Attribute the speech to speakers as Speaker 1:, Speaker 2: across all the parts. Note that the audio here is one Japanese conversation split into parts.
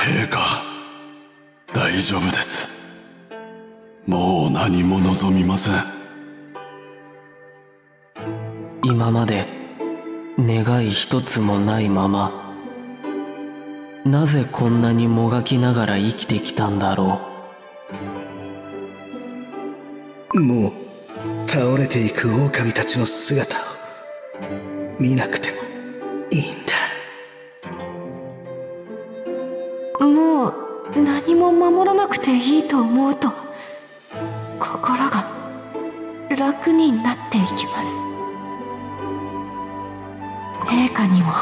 Speaker 1: 陛下大丈夫です。もう何も望みません。
Speaker 2: 今まで願い一つもないままなぜこんなにもがきながら生きてきたんだろ
Speaker 3: う。もう倒れていく狼たちの姿を見なくてもいいん
Speaker 4: だと思うと心が楽になっていきます。陛下にも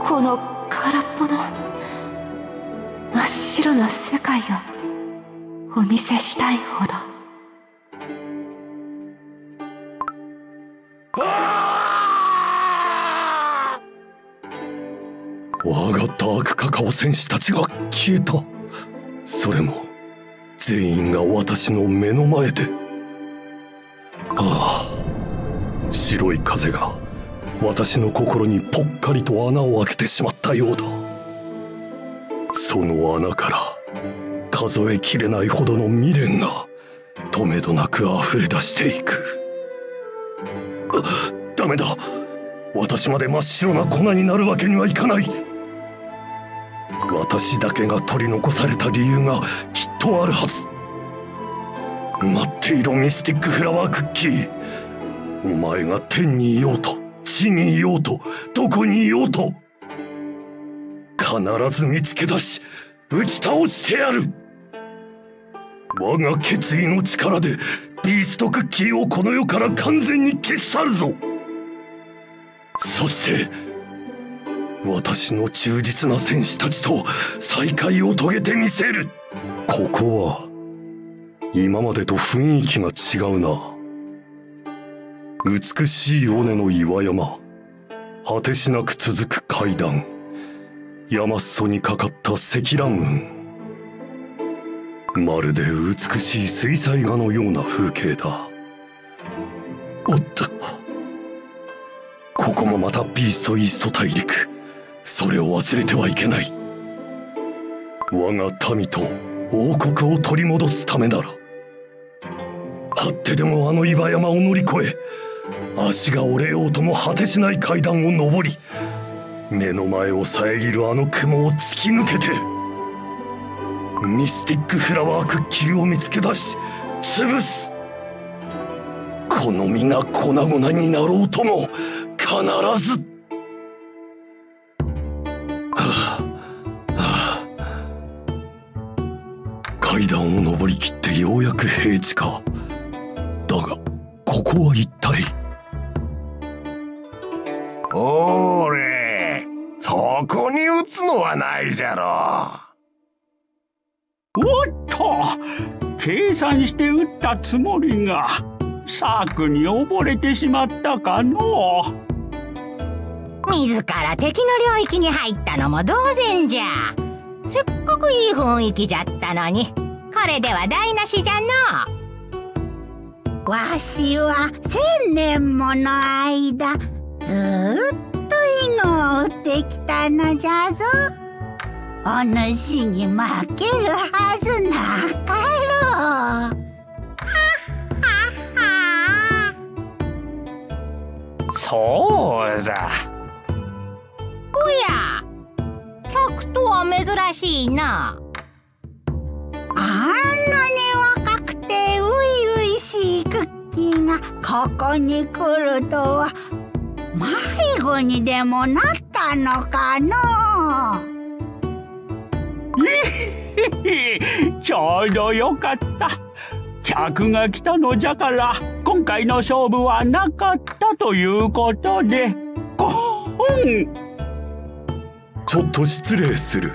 Speaker 4: この空っぽの真っ白な世界をお見せしたいほど。
Speaker 5: 我がダークカカオ戦士たちが消えた。それも全員が私の目の前で。ああ白い風が私の心にぽっかりと穴を開けてしまったようだ。その穴から数えきれないほどの未練がとめどなく溢れ出していく。ダメだ。私まで真っ白な粉になるわけにはいかない。私だけが取り残された理由がきっとあるはず。待っていろミスティックフラワークッキー。お前が天にいようと地にいようとどこにいようと必ず見つけ出し打ち倒してやる。我が決意の力でビーストクッキーをこの世から完全に消し去るぞ。そして私の忠実な戦士たちと再会を遂げてみせる。ここは今までと雰囲気が違うな。美しい尾根の岩山。果てしなく続く階段。山裾にかかった積乱雲。まるで美しい水彩画のような風景だ。おっとここもまたビーストイースト大陸。それを忘れてはいけない。我が民と王国を取り戻すためなら張ってでもあの岩山を乗り越え足が折れようとも果てしない階段を上り目の前を遮るあの雲を突き抜けてミスティックフラワークッキーを見つけ出し潰す。この身が粉々になろうとも必ず階段を上りきってようやく平地か。だがここは一体。
Speaker 6: おーれ。そこに打つのはないじゃろ。
Speaker 7: おっと。計算して打ったつもりがサークに溺れてしまったかの
Speaker 8: 自ら敵の領域に入ったのも同然じゃ。せっかくいい雰囲気じゃったのに。これでは台無しじゃの。わしは千年もの間ずっと犬を打ってきたのじゃぞ。お主に負けるはずなかろう。ははは。
Speaker 7: そうざ。
Speaker 8: おや。客とは珍しいな。あんなに若くて初々しいクッキーがここに来るとは。迷子にでもなったのかの。
Speaker 7: ちょうどよかった。客が来たのじゃから今回の勝負はなかったということでこん
Speaker 5: ちょっと失礼する。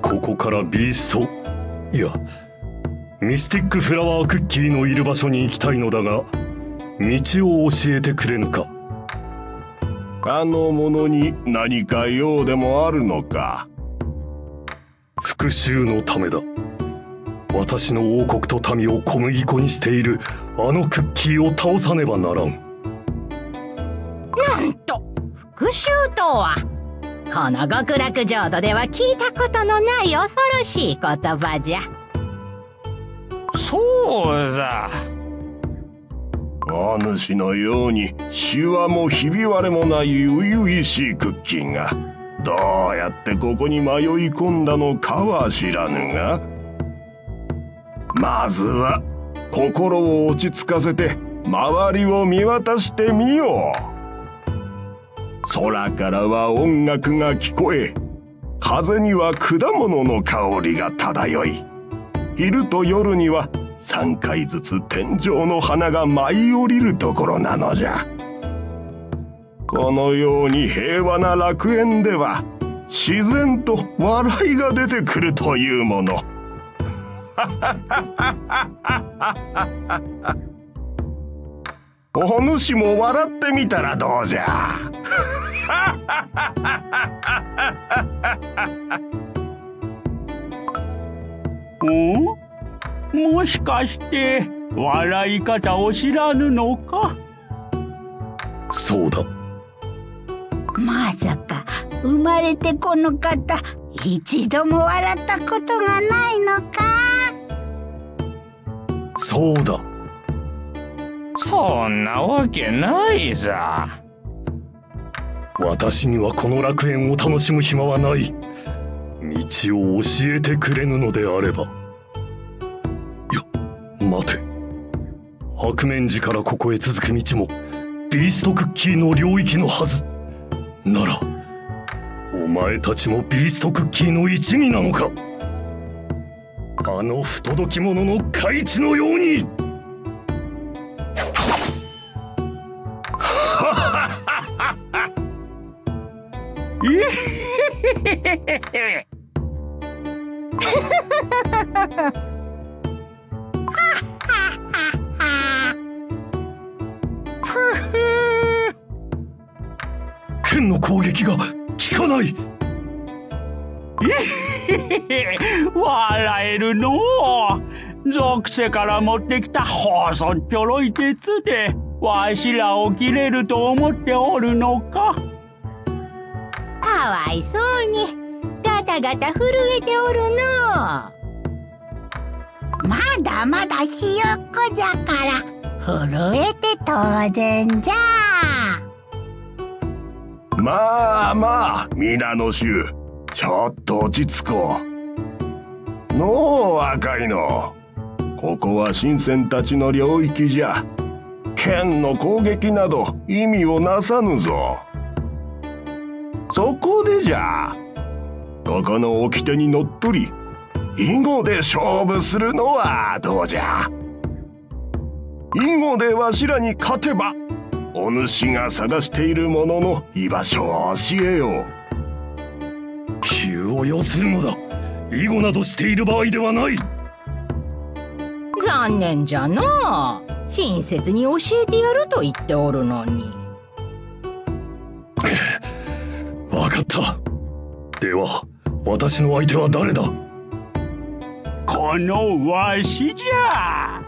Speaker 5: ここからビースト。いやミスティックフラワークッキーのいる場所に行きたいのだが道を教えてくれぬか。
Speaker 6: あの者に何か用でもあるのか。
Speaker 5: 復讐のためだ。私の王国と民を小麦粉にしているあのクッキーを倒さねばならん。
Speaker 8: なんと復讐とは。この極楽浄土では聞いたことのない恐ろしい言葉じゃ。
Speaker 7: そうざ。
Speaker 6: お主のようにシワもひび割れもない初々しいクッキーが。どうやってここに迷い込んだのかは知らぬが。まずは心を落ち着かせて周りを見渡してみよう空からは音楽が聞こえ風には果物の香りが漂い昼と夜には3回ずつ天井の花が舞い降りるところなのじゃ。このように平和な楽園では自然と笑いが出てくるというもの。ハハハハハハハハお主も笑ってみたらどうじゃ。
Speaker 7: んもしかして笑い方を知らぬのか？
Speaker 5: そうだ。
Speaker 8: まさか生まれてこの方一度も笑ったことがないのか？
Speaker 5: そうだ
Speaker 7: そんなわけないさ。
Speaker 5: 私にはこの楽園を楽しむ暇はない。道を教えてくれぬのであれば。いや待て。白面寺からここへ続く道もビーストクッキーの領域のはず。ならお前たちもビーストクッキーの一味なのか。あの不届き者の海地のように。剣の攻撃が効かない。
Speaker 7: 笑えるのう属性から持ってきた細っちょろい鉄でわしらを切れると思っておるのか。
Speaker 8: かわいそうに。ガタ震えておるの。まだまだひよっこじゃから震えて当然じゃ。
Speaker 6: まあまあ皆の衆ちょっと落ち着こう。のう赤いの。ここは神仙たちの領域じゃ。剣の攻撃など意味をなさぬぞ。そこでじゃ。ここの掟にのっとり囲碁で勝負するのはどうじゃ。囲碁でわしらに勝てばお主が探しているものの居場所を教えよう。
Speaker 5: 急を要するのだ。囲碁などしている場合ではない。
Speaker 8: 残念じゃな親切に教えてやると言っておるのに。
Speaker 5: わかった。では私の相手は誰だ？
Speaker 7: このわしじゃ。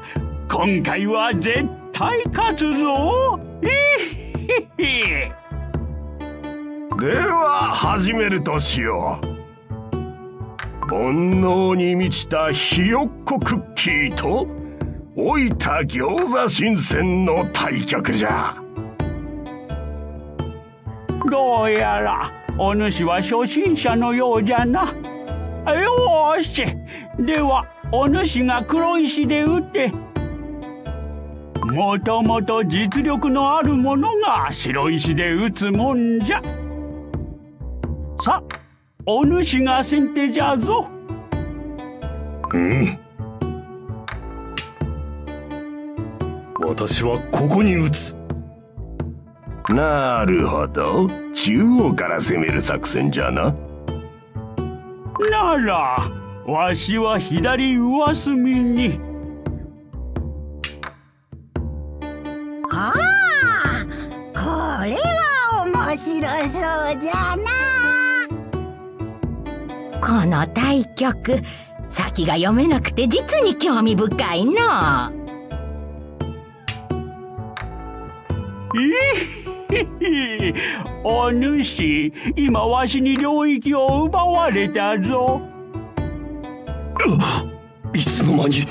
Speaker 7: 今回は絶対勝つぞ。
Speaker 6: では始めるとしよう。煩悩に満ちたひよっこクッキーと老いた餃子新鮮の対局じゃ。
Speaker 7: どうやらお主は初心者のようじゃな。よし。ではお主が黒石で打って。もともと実力のある者が白石で打つもんじゃ。さお主が先手じゃぞ。
Speaker 5: うん。私はここに打つ。
Speaker 6: なるほど。中央から攻める作戦じゃな。
Speaker 7: ならわしは左上隅に。
Speaker 8: ああこれは面白そうじゃな。この対局先が読めなくて実に興味深いの。
Speaker 7: え？お主今わしに領域を奪われたぞ。
Speaker 5: いつの間に。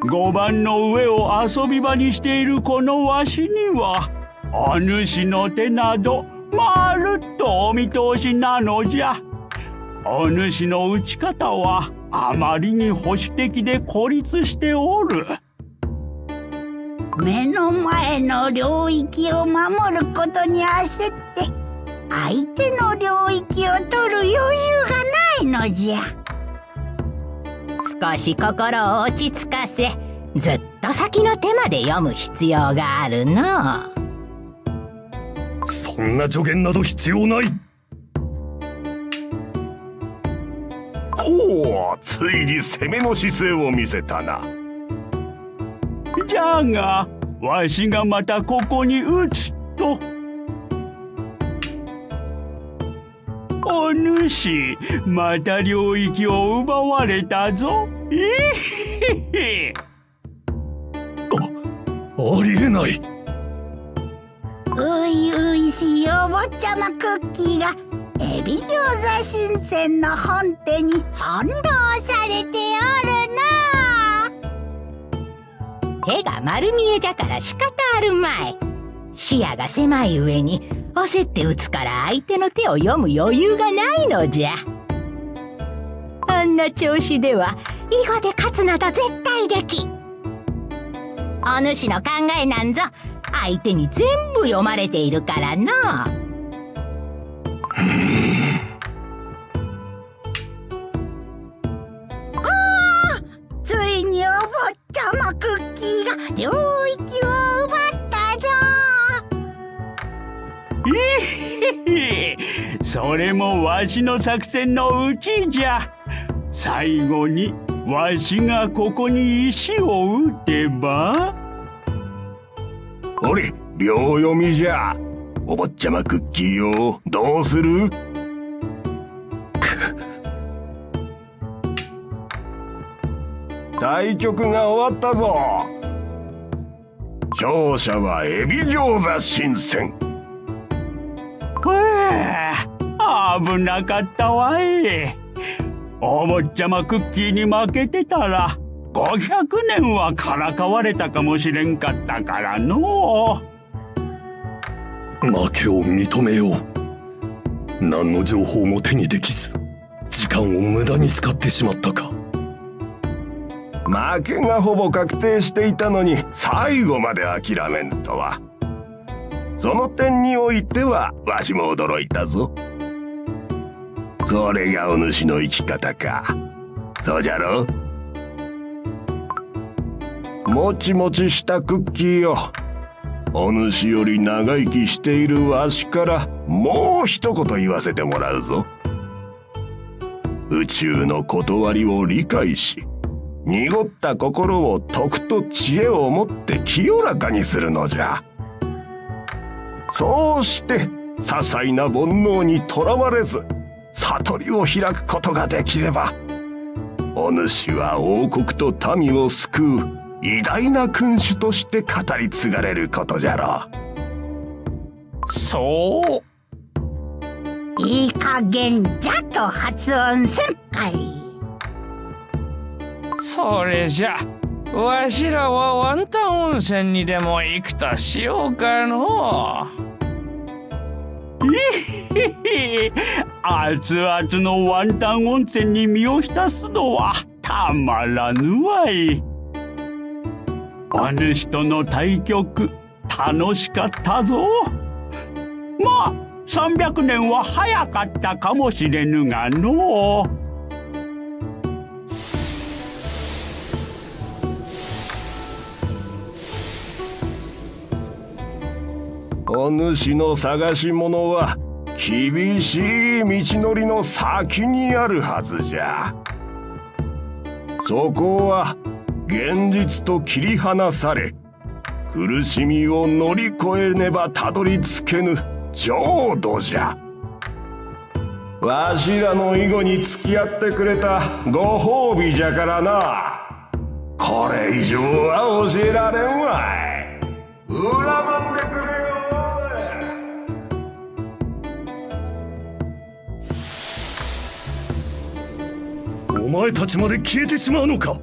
Speaker 7: 5番の上を遊び場にしているこのわしにはお主の手などまるっとお見通しなのじゃ。お主の打ち方はあまりに保守的で孤立しておる
Speaker 8: 目の前の領域を守ることに焦って相手の領域を取る余裕がないのじゃ。少し心を落ち着かせずっと先の手まで読む必要があるの。
Speaker 5: そんな助言など必要ない。
Speaker 6: ほうついに攻めの姿勢を見せたな。
Speaker 7: じゃがわしがまたここに打つとお主また領域を奪われたぞ。えへへ
Speaker 5: ありえない。う
Speaker 8: いういしいお坊ちゃまクッキーがエビ餃子新鮮の本店に翻弄されておるな手が丸見えじゃから仕方あるまい。視野が狭い上に焦って打つから相手の手を読む余裕がないのじゃ。あんな調子では囲碁で勝つなど絶対できお主の考えなんぞ相手に全部読まれているからな。ちゃまクッキーが領域を奪ったぞ
Speaker 7: えへへそれもわしの作戦のうちじゃ。最後にわしがここに石を打てば？
Speaker 6: おれ秒読みじゃ。お坊ちゃまクッキーをどうする？対局が終わったぞ。勝者はエビ餃子新鮮
Speaker 7: ふえ危なかったわい。お坊ちゃまクッキーに負けてたら500年はからかわれたかもしれんかったからの。
Speaker 5: 負けを認めよう。何の情報も手にできず時間を無駄に使ってしまったか
Speaker 6: 負けがほぼ確定していたのに最後まで諦めんとは。その点においてはわしも驚いたぞ。それがお主の生き方か。そうじゃろ？もちもちしたクッキーよお主より長生きしているわしからもう一言言わせてもらうぞ。宇宙の断りを理解し濁った心を徳と知恵をもって清らかにするのじゃ。そうして些細な煩悩にとらわれず悟りを開くことができればお主は王国と民を救う偉大な君主として語り継がれることじゃろ
Speaker 7: う。そう。
Speaker 8: いい加減じゃと発音すんかい。
Speaker 9: それじゃわしらはワンタン温泉にでも行くとしようかの。
Speaker 7: えへへ熱々のワンタン温泉に身を浸すのはたまらぬわい。お主との対局楽しかったぞ。まあ300年は早かったかもしれぬがの。う
Speaker 6: お主の探し物は厳しい道のりの先にあるはずじゃ。そこは現実と切り離され苦しみを乗り越えねばたどり着けぬ浄土じゃ。わしらの囲碁に付き合ってくれたご褒美じゃからな。これ以上は教えられんわい。恨まんでくれよ。
Speaker 5: お前たちまで消えてしまうのか？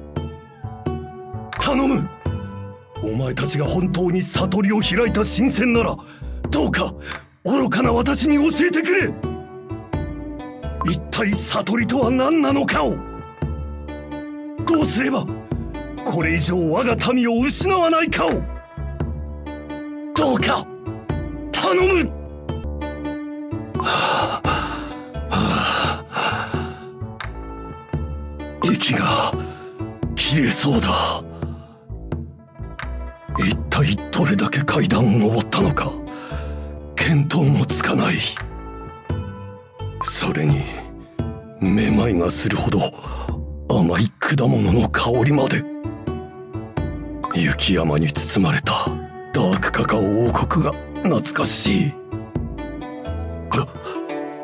Speaker 5: 頼む。お前たちが本当に悟りを開いた新鮮ならどうか愚かな私に教えてくれ。一体悟りとは何なのかを。どうすればこれ以上我が民を失わないかを。どうか頼む、はあ息が切れそうだ。一体どれだけ階段を登ったのか見当もつかない。それにめまいがするほど甘い果物の香りまで雪山に包まれたダークカカオ王国が懐かしい。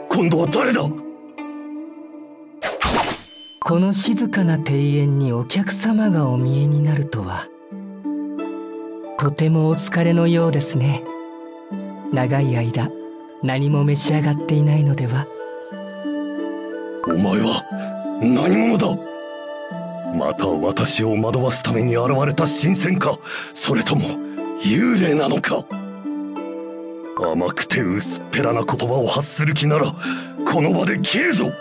Speaker 5: 今度は誰だ？
Speaker 10: この静かな庭園にお客様がお見えになるとはとてもお疲れのようですね。長い間何も召し上がっていないのでは。
Speaker 5: お前は何者だ？また私を惑わすために現れた新鮮か？それとも幽霊なのか？甘くて薄っぺらな言葉を発する気ならこの場で消えるぞ。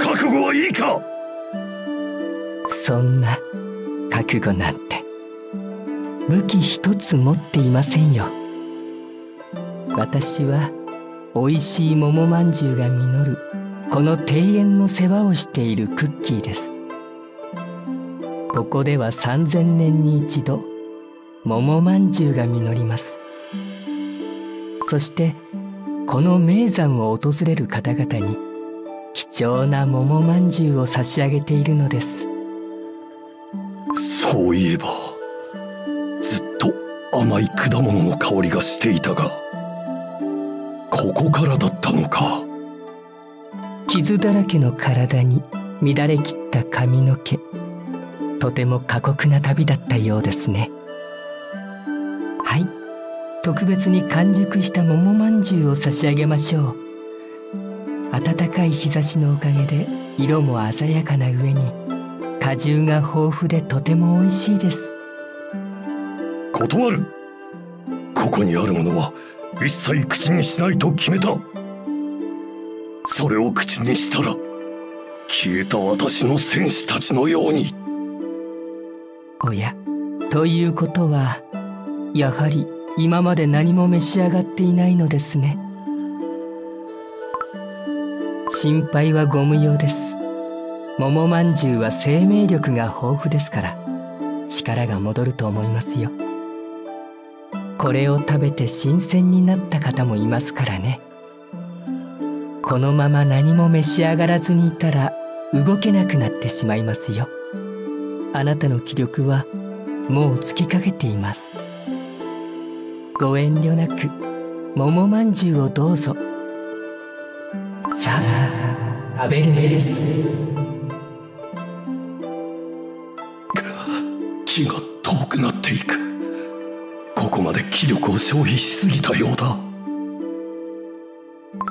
Speaker 5: 覚悟はいいか？
Speaker 10: そんな覚悟なんて。武器一つ持っていませんよ。私は美味しい桃まんじゅうが実るこの庭園の世話をしているクッキーです。ここでは3000年に一度桃まんじゅうが実ります。そしてこの名山を訪れる方々に貴重な桃まんじゅうを差し上げているのです。
Speaker 5: そういえばずっと甘い果物の香りがしていたがここからだったのか。
Speaker 10: 傷だらけの体に乱れきった髪の毛。とても過酷な旅だったようですね。はい。特別に完熟した桃まんじゅうを差し上げましょう。暖かい日差しのおかげで色も鮮やかな上に果汁が豊富でとても美味しいです。
Speaker 5: 断る。ここにあるものは一切口にしないと決めた。それを口にしたら消えた私の戦士たちのように。
Speaker 10: おやということはやはり今まで何も召し上がっていないのですね。心配はご無用です桃まんじゅうは生命力が豊富ですから力が戻ると思いますよ。これを食べて新鮮になった方もいますからね。このまま何も召し上がらずにいたら動けなくなってしまいますよ。あなたの気力はもう尽きかけています。ご遠慮なく桃まんじゅうをどうぞ。さあ食べる目です。
Speaker 5: ていく。ここまで気力を消費しすぎたようだ。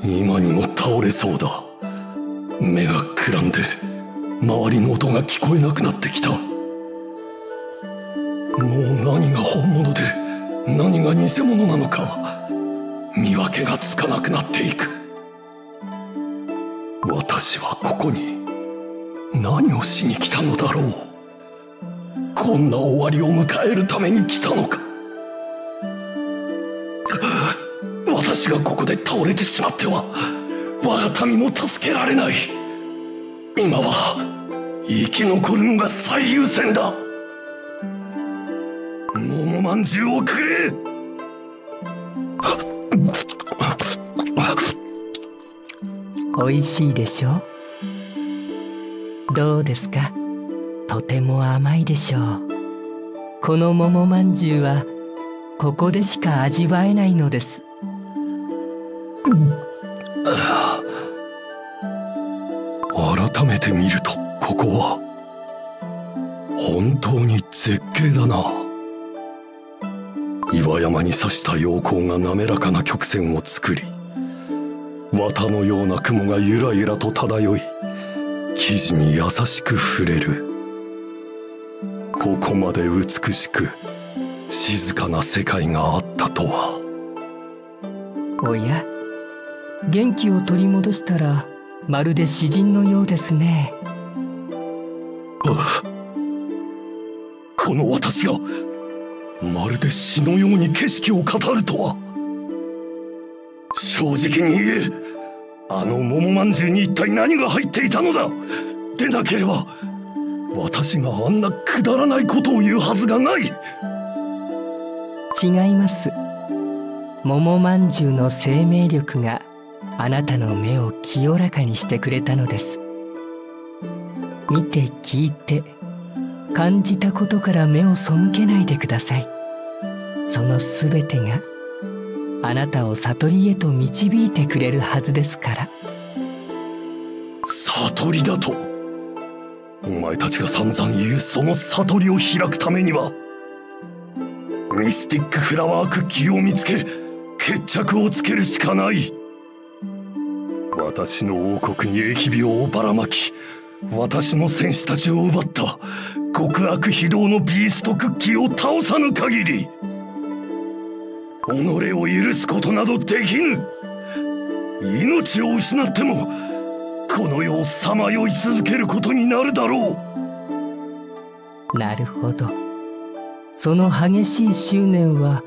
Speaker 5: 今にも倒れそうだ。目がくらんで周りの音が聞こえなくなってきた。もう何が本物で何が偽物なのか見分けがつかなくなっていく。私はここに何をしに来たのだろう。こんな終わりを迎えるために来たのか。私がここで倒れてしまっては我が民も助けられない。今は生き残るのが最優先だ。桃まんじゅうをくれ。
Speaker 10: 美味しいでしょ？どうですか？とても甘いでしょう。この桃まんじゅうはここでしか味わえないのです。
Speaker 5: 改めて見るとここは本当に絶景だな。岩山に刺した陽光が滑らかな曲線を作り綿のような雲がゆらゆらと漂い生地に優しく触れる。ここまで美しく静かな世界があったとは。
Speaker 10: おや元気を取り戻したらまるで詩人のようですね。
Speaker 5: この私がまるで詩のように景色を語るとは。正直に言えあの桃まんじゅうに一体何が入っていたのだ。でなければ私があんなくだらないことを言うはずがない。
Speaker 10: 違います。桃まんじゅうの生命力があなたの目を清らかにしてくれたのです。見て聞いて感じたことから目を背けないでください。そのすべてがあなたを悟りへと導いてくれるはずですから。
Speaker 5: 悟りだとお前たちが散々言うその悟りを開くためにはミスティックフラワークッキーを見つけ決着をつけるしかない。私の王国に疫病をばらまき私の戦士たちを奪った極悪非道のビーストクッキーを倒さぬ限り己を許すことなどできぬ。命を失ってもこの世をさまよい続けることになるだろ
Speaker 10: う。なるほど。その激しい執念は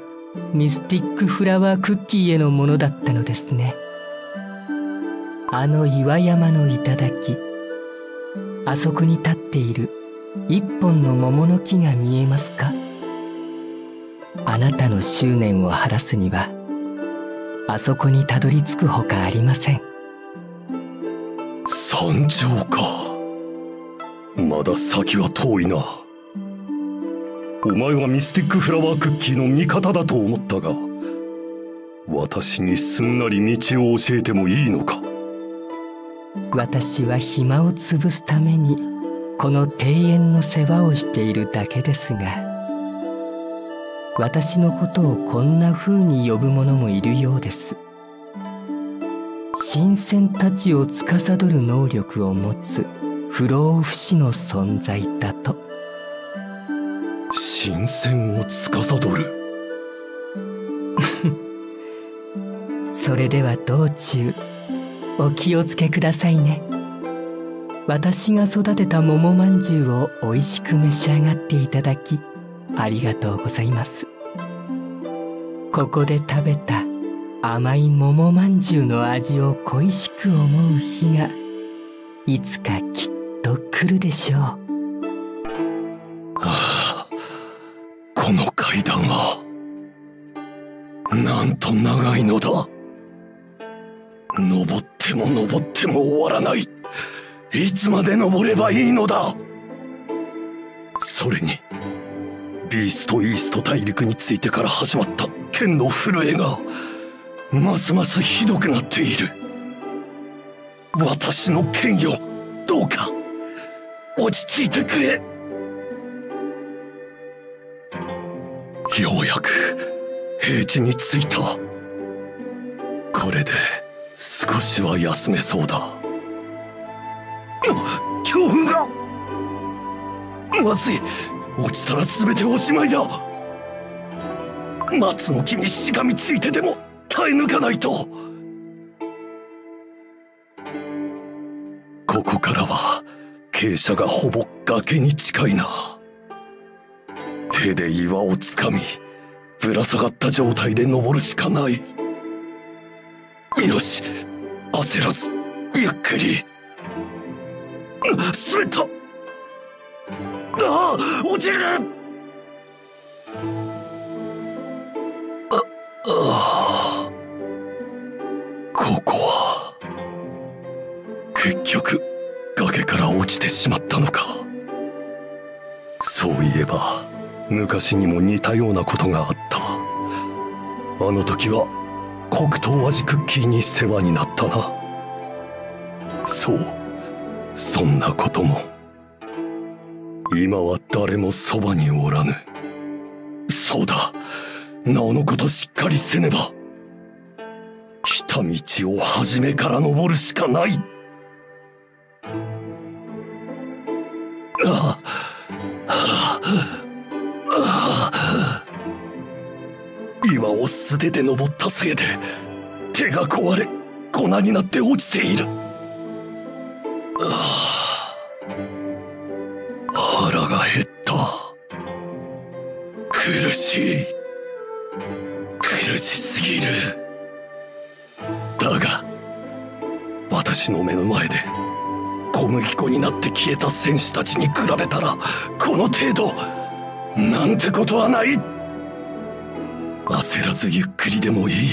Speaker 10: ミスティックフラワークッキーへのものだったのですね。あの岩山の頂あそこに立っている一本の桃の木が見えますか？あなたの執念を晴らすにはあそこにたどり着くほかありません。
Speaker 5: 山頂か。まだ先は遠いな。お前はミスティックフラワークッキーの味方だと思ったが私にすんなり道を教えてもいいのか？
Speaker 10: 私は暇を潰すためにこの庭園の世話をしているだけですが私のことをこんな風に呼ぶ者もいるようです。神仙たちを司る能力を持つ不老不死の存在だと。
Speaker 5: 神仙を司る？
Speaker 10: それでは道中お気をつけくださいね。私が育てた桃まんじゅうを美味しく召し上がっていただきありがとうございます。ここで食べた甘い桃まんじゅうの味を恋しく思う日がいつかきっと来るでしょう。は
Speaker 5: あこの階段はなんと長いのだ。登っても登っても終わらない。いつまで登ればいいのだ。それにビーストイースト大陸についてから始まった剣の震えがますますひどくなっている。私の剣よどうか落ち着いてくれ。ようやく平地に着いた。これで少しは休めそうだ。強風がまずい。落ちたら全ておしまいだ。松の木にしがみついてでも。耐え抜かないと。ここからは傾斜がほぼ崖に近いな。手で岩をつかみぶら下がった状態で登るしかない。よし焦らずゆっくり。滑った。ああ落ちる。あああ。ここは。結局崖から落ちてしまったのか。そういえば昔にも似たようなことがあった。あの時は黒糖味クッキーに世話になったな。そうそんなことも。今は誰もそばにおらぬ。そうだなおのことしっかりせねば。た道を初めから登るしかない。ああ。岩を素手で登ったせいで手が壊れ粉になって落ちている。私の目の前で小麦粉になって消えた戦士たちに比べたらこの程度なんてことはない。焦らずゆっくりでもいい。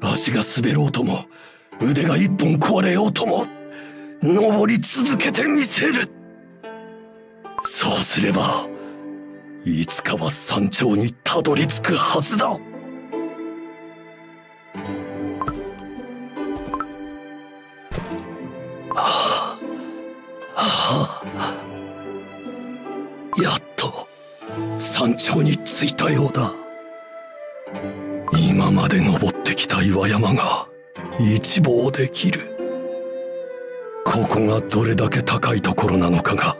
Speaker 5: 足が滑ろうとも腕が一本壊れようとも登り続けてみせる。そうすればいつかは山頂にたどり着くはずだ。やっと山頂に着いたようだ。今まで登ってきた岩山が一望できる。ここがどれだけ高いところなのかが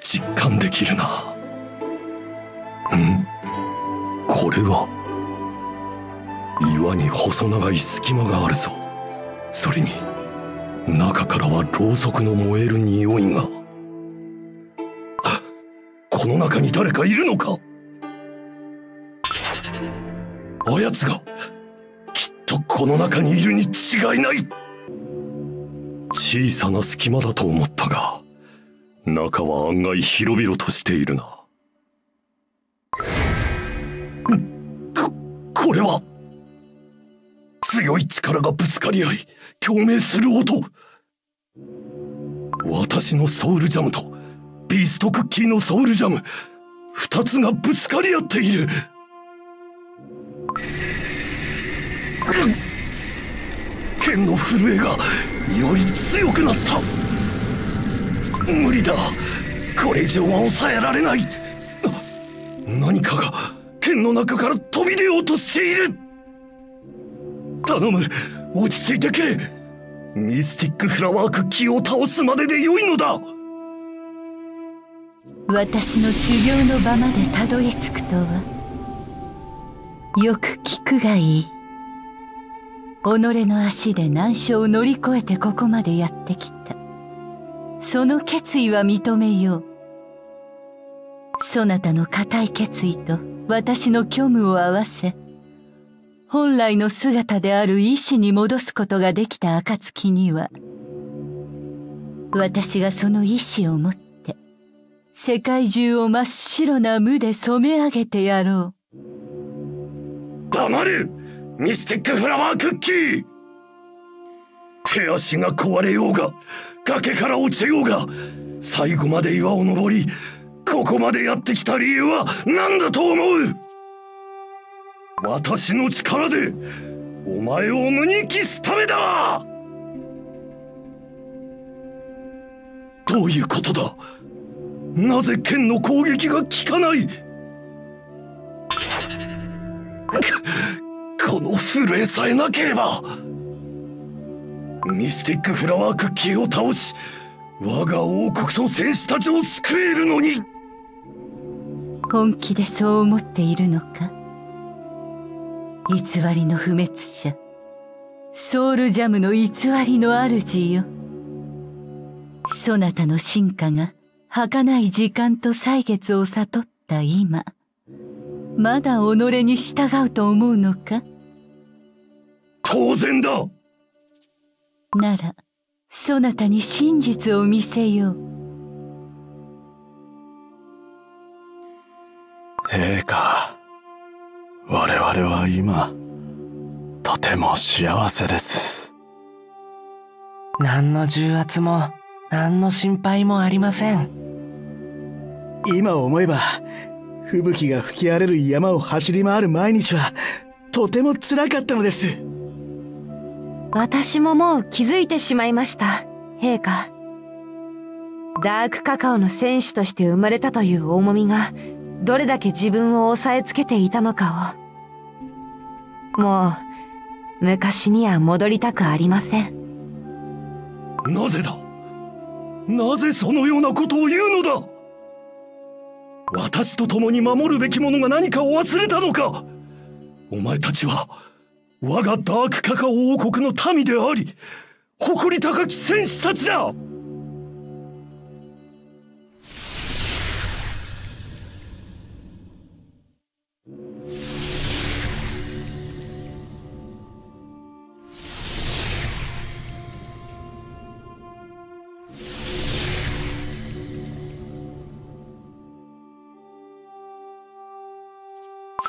Speaker 5: 実感できるな。ん？これは岩に細長い隙間があるぞ。それに中からはろうそくの燃える匂いが。この中に誰かいるのか？あやつがきっとこの中にいるに違いない。小さな隙間だと思ったが中は案外広々としているな。ここれは強い力がぶつかり合い共鳴する音。私のソウルジャムとビーストクッキーのソウルジャム。二つがぶつかり合っている。剣の震えがより強くなった。無理だ。これ以上は抑えられない。何かが剣の中から飛び出ようとしている。頼む。落ち着いてけミスティックフラワークッキーを倒すまででよいのだ。
Speaker 11: 私の修行の場までたどり着くとはよく聞くがいい。己の足で難所を乗り越えてここまでやってきた。その決意は認めよう。そなたの固い決意と私の虚無を合わせ本来の姿である意志に戻すことができた暁には私がその意志を持って世界中を真っ白な無で染め上げてやろう。
Speaker 5: 黙れミスティックフラワークッキー。手足が壊れようが崖から落ちようが最後まで岩を登りここまでやってきた理由は何だと思う？私の力でお前を無に帰すためだ！どういうことだ？なぜ剣の攻撃が効かない？この震えさえなければミスティックフラワークッキーを倒し我が王国と戦士たちを救えるのに。
Speaker 11: 本気でそう思っているのか？偽りの不滅者。ソウルジャムの偽りの主よ。そなたの進化が儚い時間と歳月を悟った今まだ己に従うと思うのか？
Speaker 5: 当然だ。
Speaker 11: ならそなたに真実を見せよう。
Speaker 1: 陛下我々は今とても幸せです。
Speaker 2: 何の重圧も何の心配もありません
Speaker 3: 今思えば吹雪が吹き荒れる山を走り回る毎日はとても辛かったのです。
Speaker 4: 私ももう気づいてしまいました陛下。ダークカカオの戦士として生まれたという重みがどれだけ自分を押さえつけていたのかをもう昔には戻りたくありません。
Speaker 5: なぜだ？なぜそのようなことを言うのだ？私と共に守るべきものが何かを忘れたのか。お前たちは我がダークカカオ王国の民であり誇り高き戦士たちだ。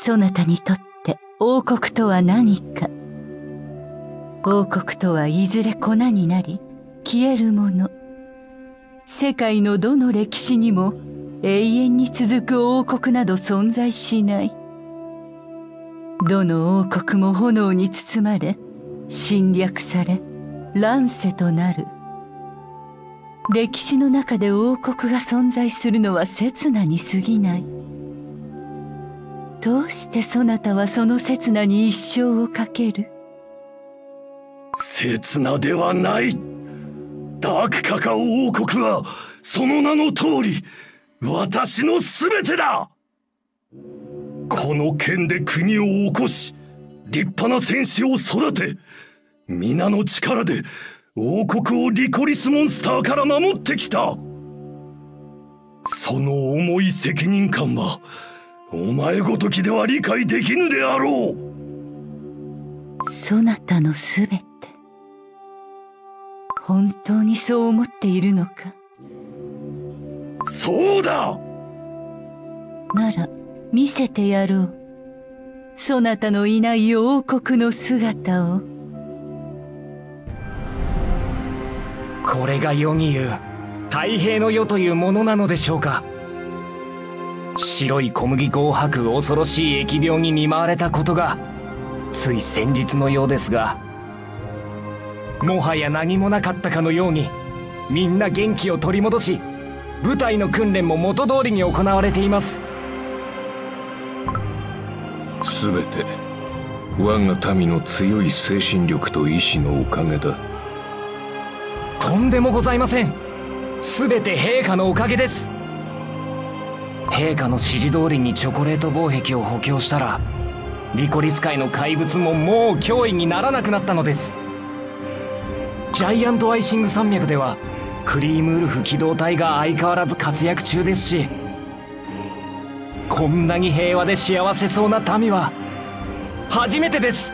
Speaker 11: そなたにとって王国とは何か。王国とはいずれ粉になり消えるもの。世界のどの歴史にも永遠に続く王国など存在しない。どの王国も炎に包まれ侵略され乱世となる。歴史の中で王国が存在するのは刹那に過ぎない。どうしてそなたはその刹那に一生をかける？
Speaker 5: 刹那ではない。ダークカカオ王国はその名の通り私の全てだ。この剣で国を起こし立派な戦士を育て皆の力で王国をリコリスモンスターから守ってきた。その重い責任感はお前ごときでは理解できぬであろ
Speaker 11: う。そなたのすべて本当にそう思っているのか？
Speaker 5: そうだ。
Speaker 11: なら見せてやろう。そなたのいない王国の姿を。
Speaker 9: これが世に言う太平の世というものなのでしょうか？白い小麦粉を吐く恐ろしい疫病に見舞われたことがつい先日のようですがもはや何もなかったかのようにみんな元気を取り戻し部隊の訓練も元通りに行われています。
Speaker 12: 全て我が民の強い精神力と意志のおかげだ。
Speaker 9: とんでもございません。全て陛下のおかげです陛下の指示通りにチョコレート防壁を補強したらリコリス界の怪物ももう脅威にならなくなったのです。ジャイアントアイシング山脈ではクリームウルフ機動隊が相変わらず活躍中ですしこんなに平和で幸せそうな民は初めてです。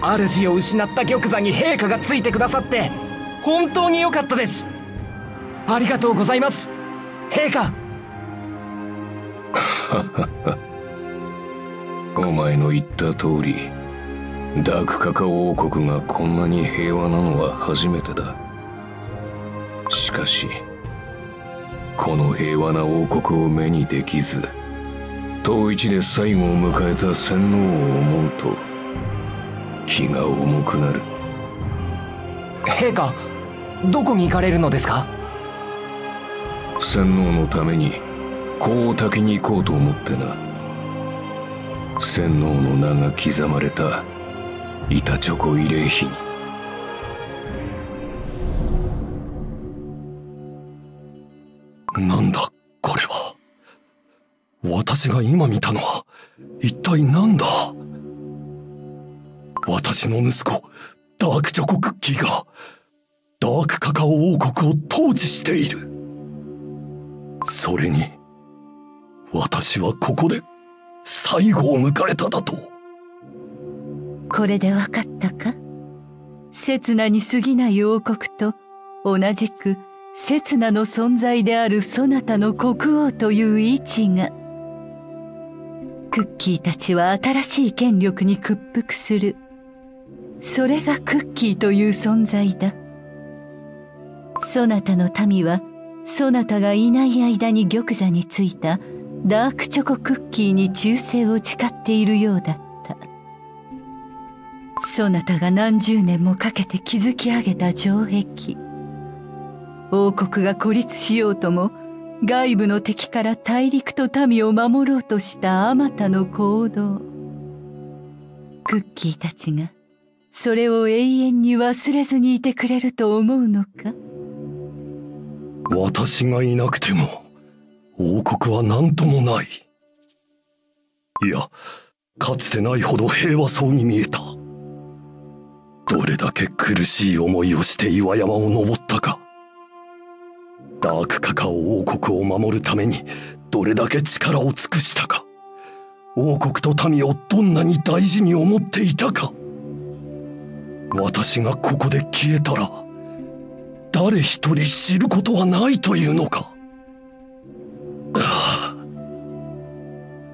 Speaker 9: 主を失った玉座に陛下がついてくださって本当に良かったです。ありがとうございます。陛下
Speaker 12: お前の言った通りダークカカオ王国がこんなに平和なのは初めてだ。しかしこの平和な王国を目にできず統一で最後を迎えた洗脳を思うと気が重くなる。
Speaker 9: 陛下どこに行かれるのですか？
Speaker 12: 洗脳のために香を滝に行こうと思ってな。洗脳の名が刻まれた板チョコ慰霊碑に。
Speaker 5: なんだこれは。私が今見たのは一体何だ？私の息子ダークチョコクッキーがダークカカオ王国を統治している。それに私はここで最後を迎えただと。
Speaker 11: これで分かったか？刹那に過ぎない王国と同じく刹那の存在であるそなたの国王という位置が。クッキーたちは新しい権力に屈服する。それがクッキーという存在だ。そなたの民はそなたがいない間に玉座についたダークチョコクッキーに忠誠を誓っているようだった。そなたが何十年もかけて築き上げた城壁。王国が孤立しようとも外部の敵から大陸と民を守ろうとしたあまたの行動。クッキーたちがそれを永遠に忘れずにいてくれると思うのか？
Speaker 5: 私がいなくても。王国は何ともない。いやかつてないほど平和そうに見えた。どれだけ苦しい思いをして岩山を登ったか。ダークカカオ王国を守るためにどれだけ力を尽くしたか。王国と民をどんなに大事に思っていたか。私がここで消えたら誰一人知ることはないというのか。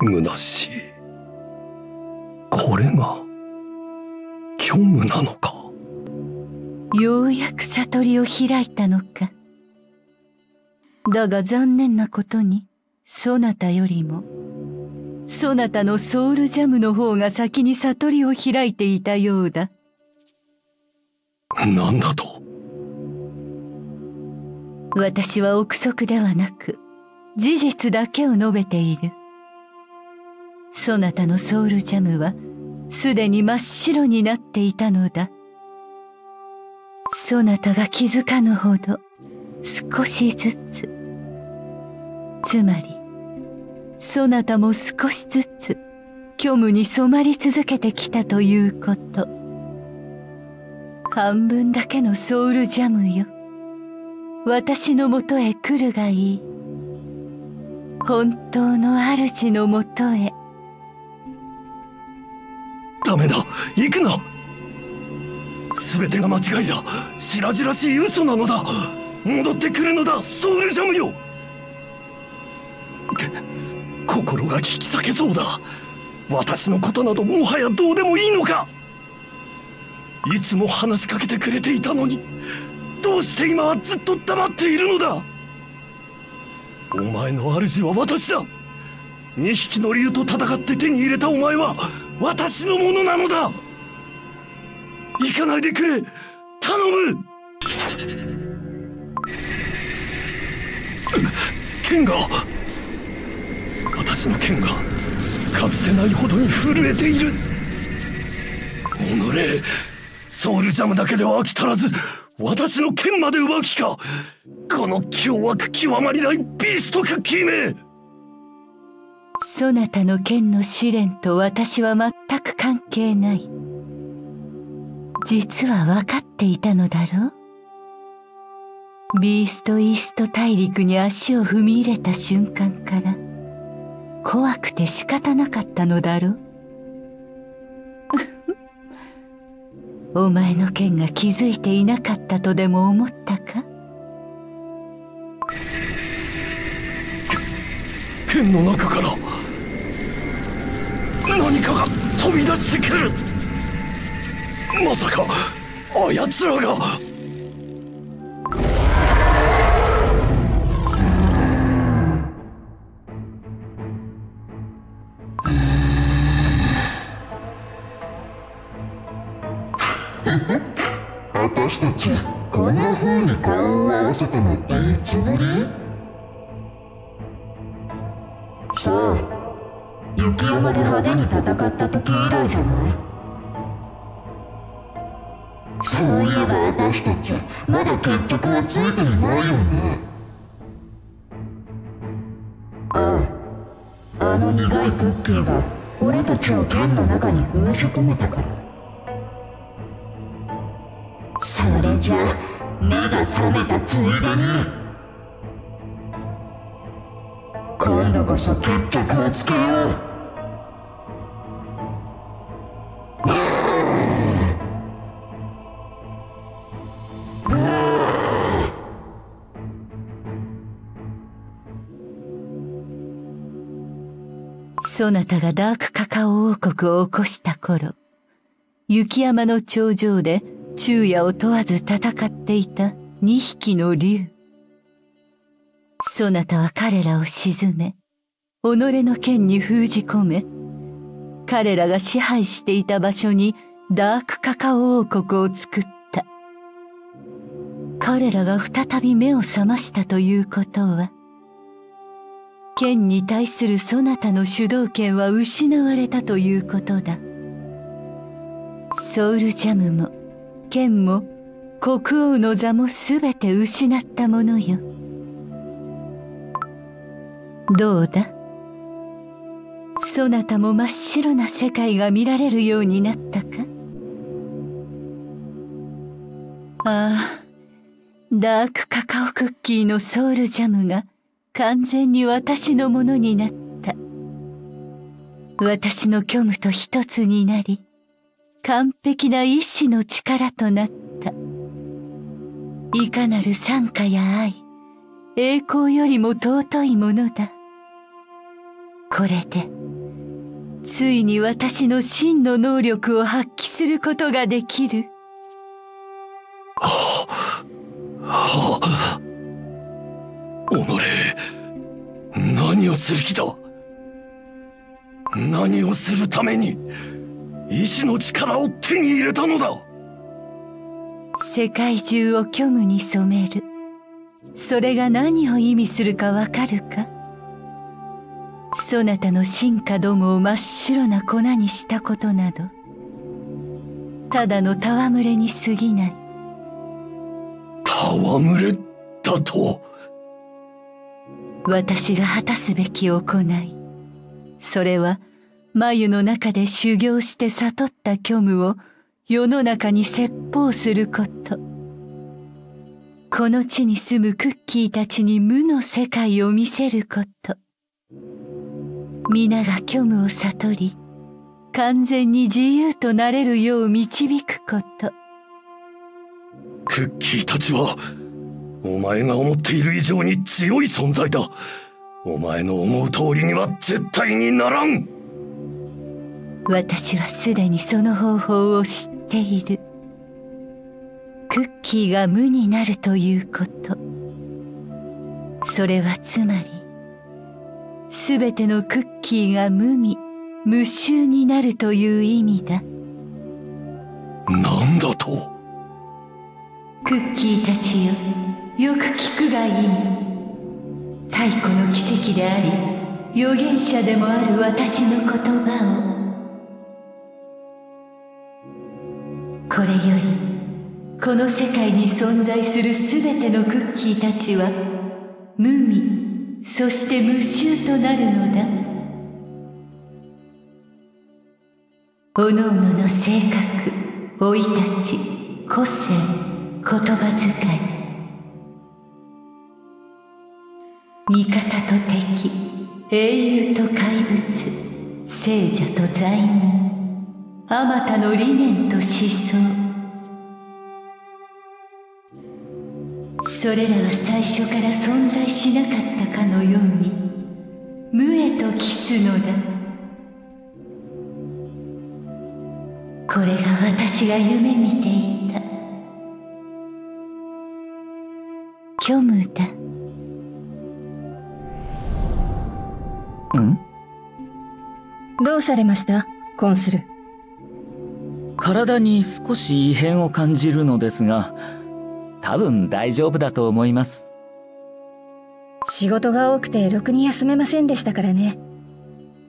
Speaker 5: 虚しいこれが虚無なのか？
Speaker 11: ようやく悟りを開いたのか？だが残念なことにそなたよりもそなたのソウルジャムの方が先に悟りを開いていたようだ。
Speaker 5: 何だと？
Speaker 11: 私は憶測ではなく事実だけを述べているそなたのソウルジャムはすでに真っ白になっていたのだ。そなたが気づかぬほど少しずつ。つまりそなたも少しずつ虚無に染まり続けてきたということ。半分だけのソウルジャムよ。私のもとへ来るがいい。本当の主のもとへ。
Speaker 5: ダメだ。行くな。全てが間違いだ。白々しい嘘なのだ。戻ってくるのだ。ソウルジャムよ。心が引き裂けそうだ。私のことなどもはやどうでもいいのか。いつも話しかけてくれていたのにどうして今はずっと黙っているのだ。お前の主は私だ。2匹の竜と戦って手に入れたお前は私のものなのだ。行かないでくれ。頼む。剣が私の剣がかつてないほどに震えている。己ソウルジャムだけでは飽き足らず私の剣まで奪う気か。この凶悪極まりないビーストクッキーめ
Speaker 11: そなたの剣の試練と私は全く関係ない。実は分かっていたのだろう？ビーストイースト大陸に足を踏み入れた瞬間から怖くて仕方なかったのだろう？お前の剣が気づいていなかったとでも思ったか？
Speaker 5: 剣の中から何かが飛び出してくる。まさかあやつらが。
Speaker 13: 私たちこんな風に顔を合わせたのっていつぶり？さあ雪山で派手に戦った時以来じゃない？そういえば私たちまだ決着はついていないよね。あああの苦いクッキーが俺たちを剣の中に封じ込めたから。それじゃ目が覚めたついでに。今度こそ決着をつけよう
Speaker 11: そなたがダークカカオ王国を起こした頃雪山の頂上で昼夜を問わず戦っていた2匹の竜。そなたは彼らを沈め己の剣に封じ込め彼らが支配していた場所にダークカカオ王国を作った。彼らが再び目を覚ましたということは剣に対するそなたの主導権は失われたということだ。ソウルジャムも剣も国王の座も全て失ったものよ。どうだ？そなたも真っ白な世界が見られるようになったか？ああダークカカオクッキーのソウルジャムが完全に私のものになった。私の虚無と一つになり完璧な意志の力となった。いかなる賛歌や愛栄光よりも尊いものだ。これでついに私の真の能力を発揮することができる。
Speaker 5: はあ己何をする気だ？何をするために意志の力を手に入れたのだ？
Speaker 11: 世界中を虚無に染める。それが何を意味するかわかるか？そなたの進化どもを真っ白な粉にしたことなどただの戯れに過ぎない。
Speaker 5: 戯れだと？
Speaker 11: 私が果たすべき行い。それは眉の中で修行して悟った虚無を世の中に説法すること。この地に住むクッキーたちに無の世界を見せること。皆が虚無を悟り完全に自由となれるよう導くこと。
Speaker 5: クッキーたちはお前が思っている以上に強い存在だ。お前の思う通りには絶対にならん。
Speaker 11: 私はすでにその方法を知っている。クッキーが無になるということ。それはつまりすべてのクッキーが無味無臭になるという意味だ。
Speaker 5: なんだと？
Speaker 11: クッキーたちよよく聞くがいい。太古の奇跡であり預言者でもある私の言葉を。これよりこの世界に存在するすべてのクッキーたちは無味そして無臭となるのだ。おのおのの性格生い立ち個性言葉遣い。味方と敵英雄と怪物聖者と罪人あまたの理念と思想。それらは最初から存在しなかったかのように無へと帰すのだ。これが私が夢見ていた。虚無だ。
Speaker 14: ん。どうされました？コンスル。
Speaker 15: 体に少し異変を感じるのですが多分大丈夫だと思います。
Speaker 14: 仕事が多くてろくに休めませんでしたからね。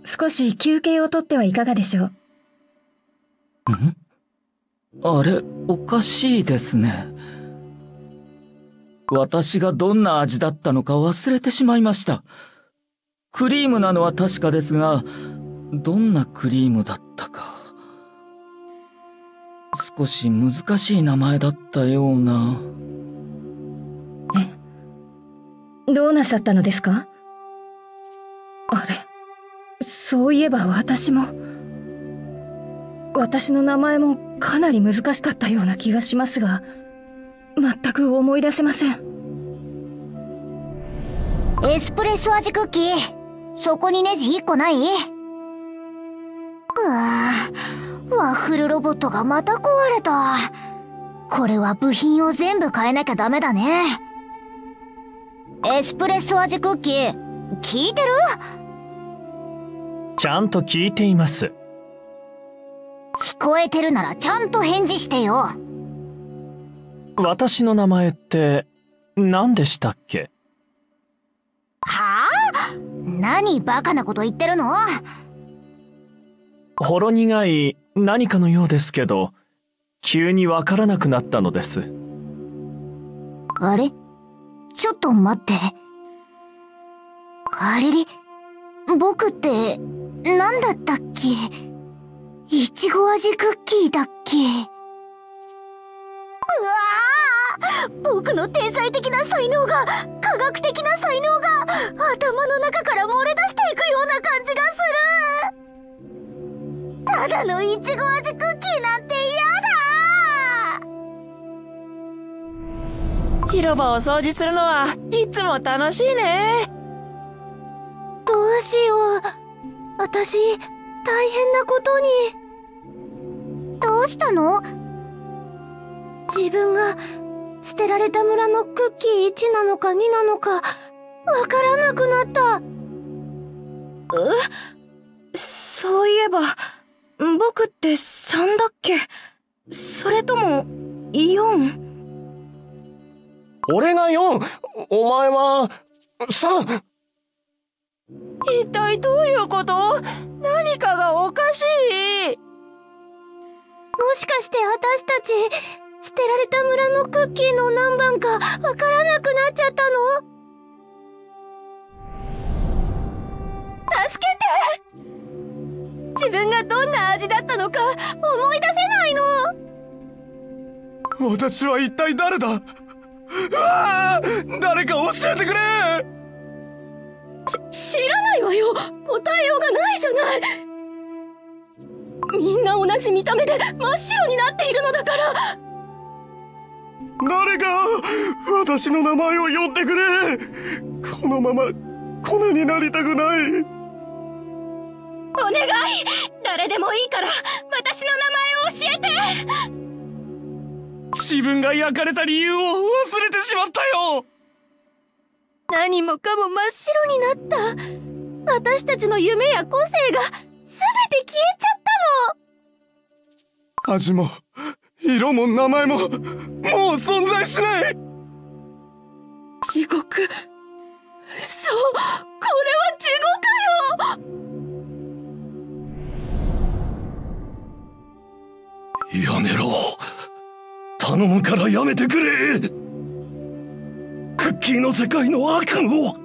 Speaker 14: 少し休憩をとってはいかがでしょうん？
Speaker 15: あれおかしいですね。私がどんな味だったのか忘れてしまいましたクリームなのは確かですがどんなクリームだったか少し難しい名前だったような。
Speaker 14: えどうなさったのですか？あれ、そういえば私も。私の名前もかなり難しかったような気がしますが、全く思い出せません。
Speaker 16: エスプレッソ味クッキー、そこにネジ1個ない？うわぁ。ワッフルロボットがまた壊れた。これは部品を全部変えなきゃダメだね。エスプレッソ味クッキー、聞いてる？
Speaker 17: ちゃんと聞いています。
Speaker 16: 聞こえてるならちゃんと返事してよ。
Speaker 17: 私の名前って何でしたっけ？
Speaker 16: はあ？何バカなこと言ってるの？
Speaker 17: ほろ苦い何かのようですけど急にわからなくなったのです。
Speaker 16: あれ？ちょっと待って。あれれ僕ってなんだったっけ？いちご味クッキーだっけ？うわー！僕の天才的な才能が科学的な才能が頭の中から漏れ出していくような感じがする。ただのいちご味クッキーなんて嫌だ。
Speaker 4: 広場を掃除するのはいつも楽しいね。
Speaker 16: どうしよう。私大変なことに。どうしたの？自分が捨てられた村のクッキー1なのか2なのかわからなくなった。
Speaker 18: え？そういえば僕って3だっけ？それとも4
Speaker 19: 俺が 4! お前は？3!
Speaker 4: 一体どういうこと？何かがおかしい？
Speaker 16: もしかして私たち捨てられた村のクッキーの何番かわからなくなっちゃったの？助けて。自分がどんな味だったのか思い出せない
Speaker 6: の。私は一体誰だ？うわ誰か教えてくれ！
Speaker 18: し知らないわよ。答えようがないじゃない。みんな同じ見た目で真っ白になっているのだから。
Speaker 6: 誰か私の名前を呼んでくれ。このまま粉になりたくない
Speaker 18: お願い。誰でもいいから私の名前を教えて。
Speaker 19: 自分が焼かれた理由を忘れてしまったよ。
Speaker 16: 何もかも真っ白になった。私たちの夢や個性が全て消えちゃった
Speaker 6: の。味も色も名前ももう存在しない。
Speaker 18: 地獄。そうこれは地獄よ
Speaker 5: やめろ。頼むからやめてくれ。クッキーの世界の悪夢を。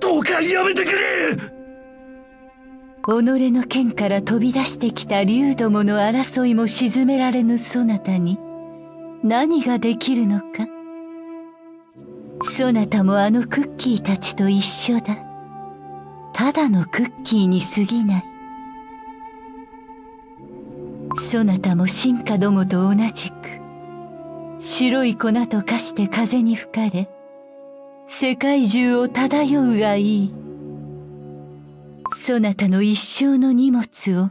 Speaker 5: どうかやめてくれ。
Speaker 11: 己の剣から飛び出してきた竜どもの争いも鎮められぬそなたに何ができるのか。そなたもあのクッキーたちと一緒だ。ただのクッキーに過ぎない。そなたも進化どもと同じく白い粉と化して風に吹かれ世界中を漂うがいい。そなたの一生の荷物を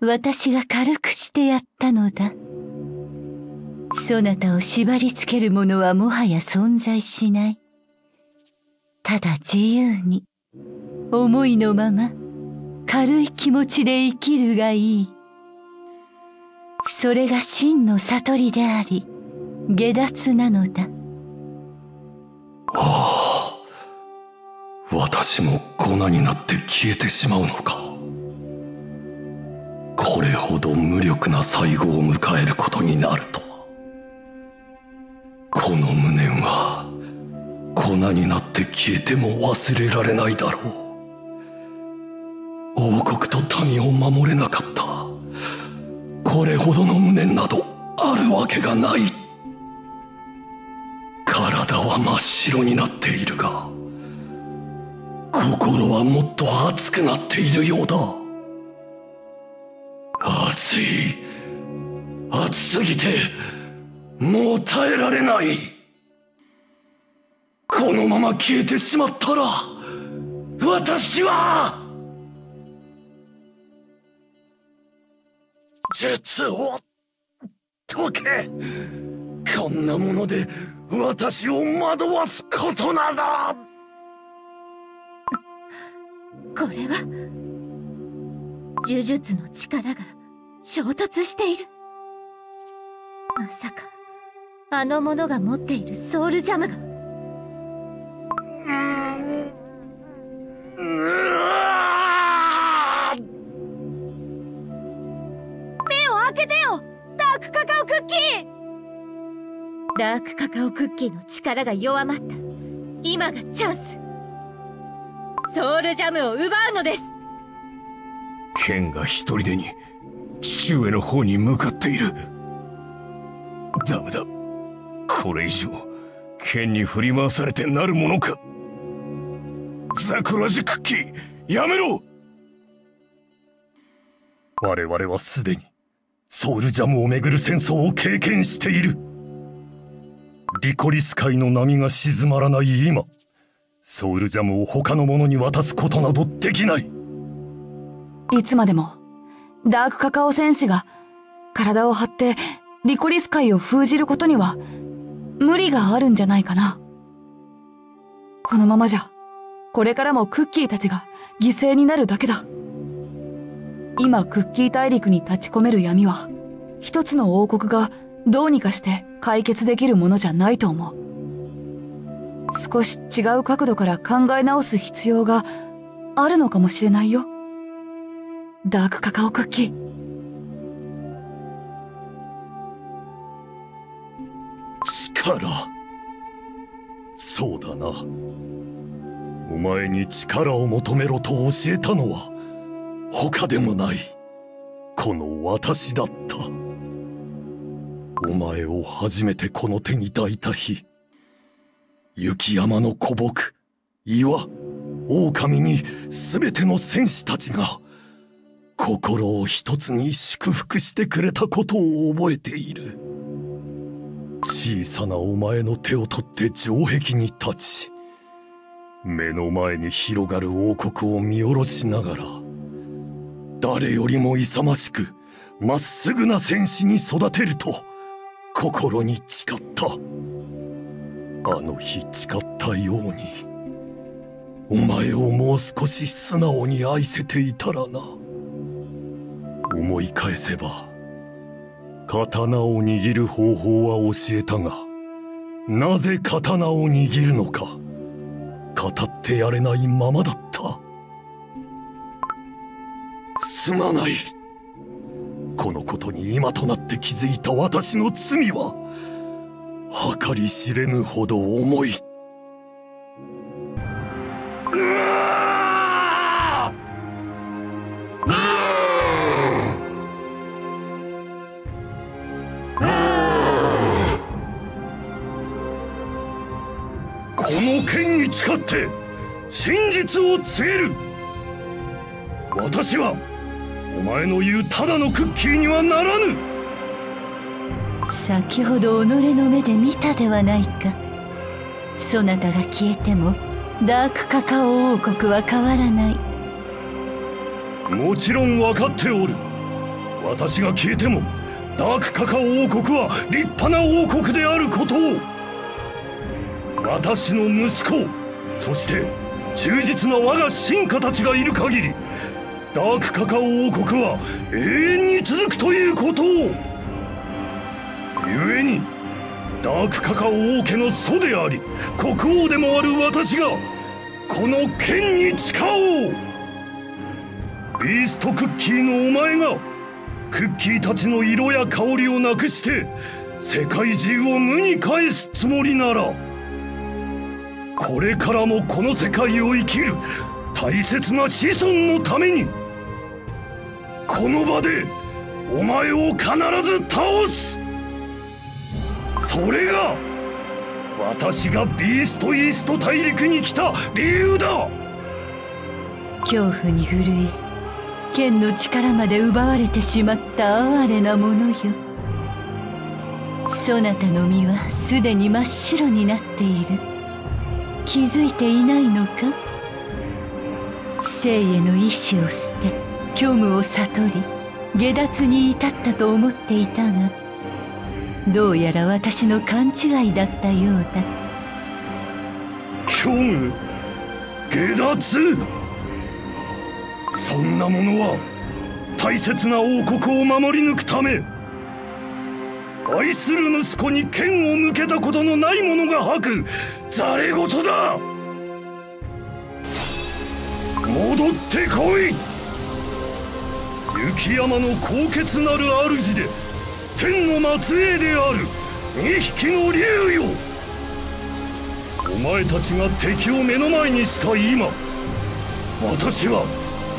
Speaker 11: 私が軽くしてやったのだ。そなたを縛りつけるものはもはや存在しない。ただ自由に思いのまま軽い気持ちで生きるがいい。それが真の悟りであり下脱なのだ。
Speaker 5: ああ私も粉になって消えてしまうのか。これほど無力な最後を迎えることになるとは。この無念は粉になって消えても忘れられないだろう。王国と民を守れなかった。これほどの無念などあるわけがない。体は真っ白になっているが心はもっと熱くなっているようだ。熱い。熱すぎてもう耐えられない。このまま消えてしまったら私は術を解け。こんなもので私を惑わすことなど。
Speaker 16: これは呪術の力が衝突している。まさかあの者が持っているソウルジャムが。目をけてよ。ダークカカオクッキー。ダークカカオクッキーの力が弱まった。今がチャンス。ソウルジャムを奪うのです。
Speaker 12: 剣が一人でに父上の方に向かっている。ダメだ。これ以上剣に振り回されてなるものか。ザクラジクッキーやめろ。
Speaker 5: 我々はすでにソウルジャムをめぐる戦争を経験しているリコリス界の波が静まらない今ソウルジャムを他の者に渡すことなどできない
Speaker 20: いつまでもダークカカオ戦士が体を張ってリコリス界を封じることには無理があるんじゃないかな。このままじゃ、これからもクッキーたちが犠牲になるだけだ。今クッキー大陸に立ち込める闇は、一つの王国がどうにかして解決できるものじゃないと思う。少し違う角度から考え直す必要があるのかもしれないよ。ダークカカオクッキー。
Speaker 5: 力そうだなお前に力を求めろと教えたのは他でもない。この私だった。お前を初めてこの手に抱いた日。雪山の古木岩狼に全ての戦士たちが心を一つに祝福してくれたことを覚えている。小さなお前の手を取って城壁に立ち目の前に広がる王国を見下ろしながら誰よりも勇ましくまっすぐな戦士に育てると心に誓った。あの日誓ったようにお前をもう少し素直に愛せていたらな。思い返せば刀を握る方法は教えたがなぜ刀を握るのか語ってやれないままだった。すまないこのことに今となって気づいた私の罪は計り知れぬほど重い。この剣に誓って真実を告げる私はお前の言うただのクッキーにはならぬ。
Speaker 11: 先ほど己の目で見たではないか。そなたが消えてもダークカカオ王国は変わらない。
Speaker 5: もちろん分かっておる。私が消えてもダークカカオ王国は立派な王国であることを。私の息子そして忠実な我が臣下たちがいる限りダークカカオ王国は永遠に続くということを故にダークカカオ王家の祖であり国王でもある私がこの剣に誓おう。ビーストクッキーのお前がクッキーたちの色や香りをなくして世界中を無に返すつもりならこれからもこの世界を生きる大切な子孫のためにこの場でお前を必ず倒す。それが私がビーストイースト大陸に来た理由だ。
Speaker 11: 恐怖に震え剣の力まで奪われてしまった哀れなものよ。そなたの身はすでに真っ白になっている。気づいていないのか？生への意志を捨て虚無を悟り下脱に至ったと思っていたがどうやら私の勘違いだったようだ。
Speaker 5: 虚無？下脱？そんなものは大切な王国を守り抜くため愛する息子に剣を向けたことのない者が吐くざれ言だ。戻ってこい。雪山の高潔なる主で天の末裔である2匹の竜よ。お前たちが敵を目の前にした今私は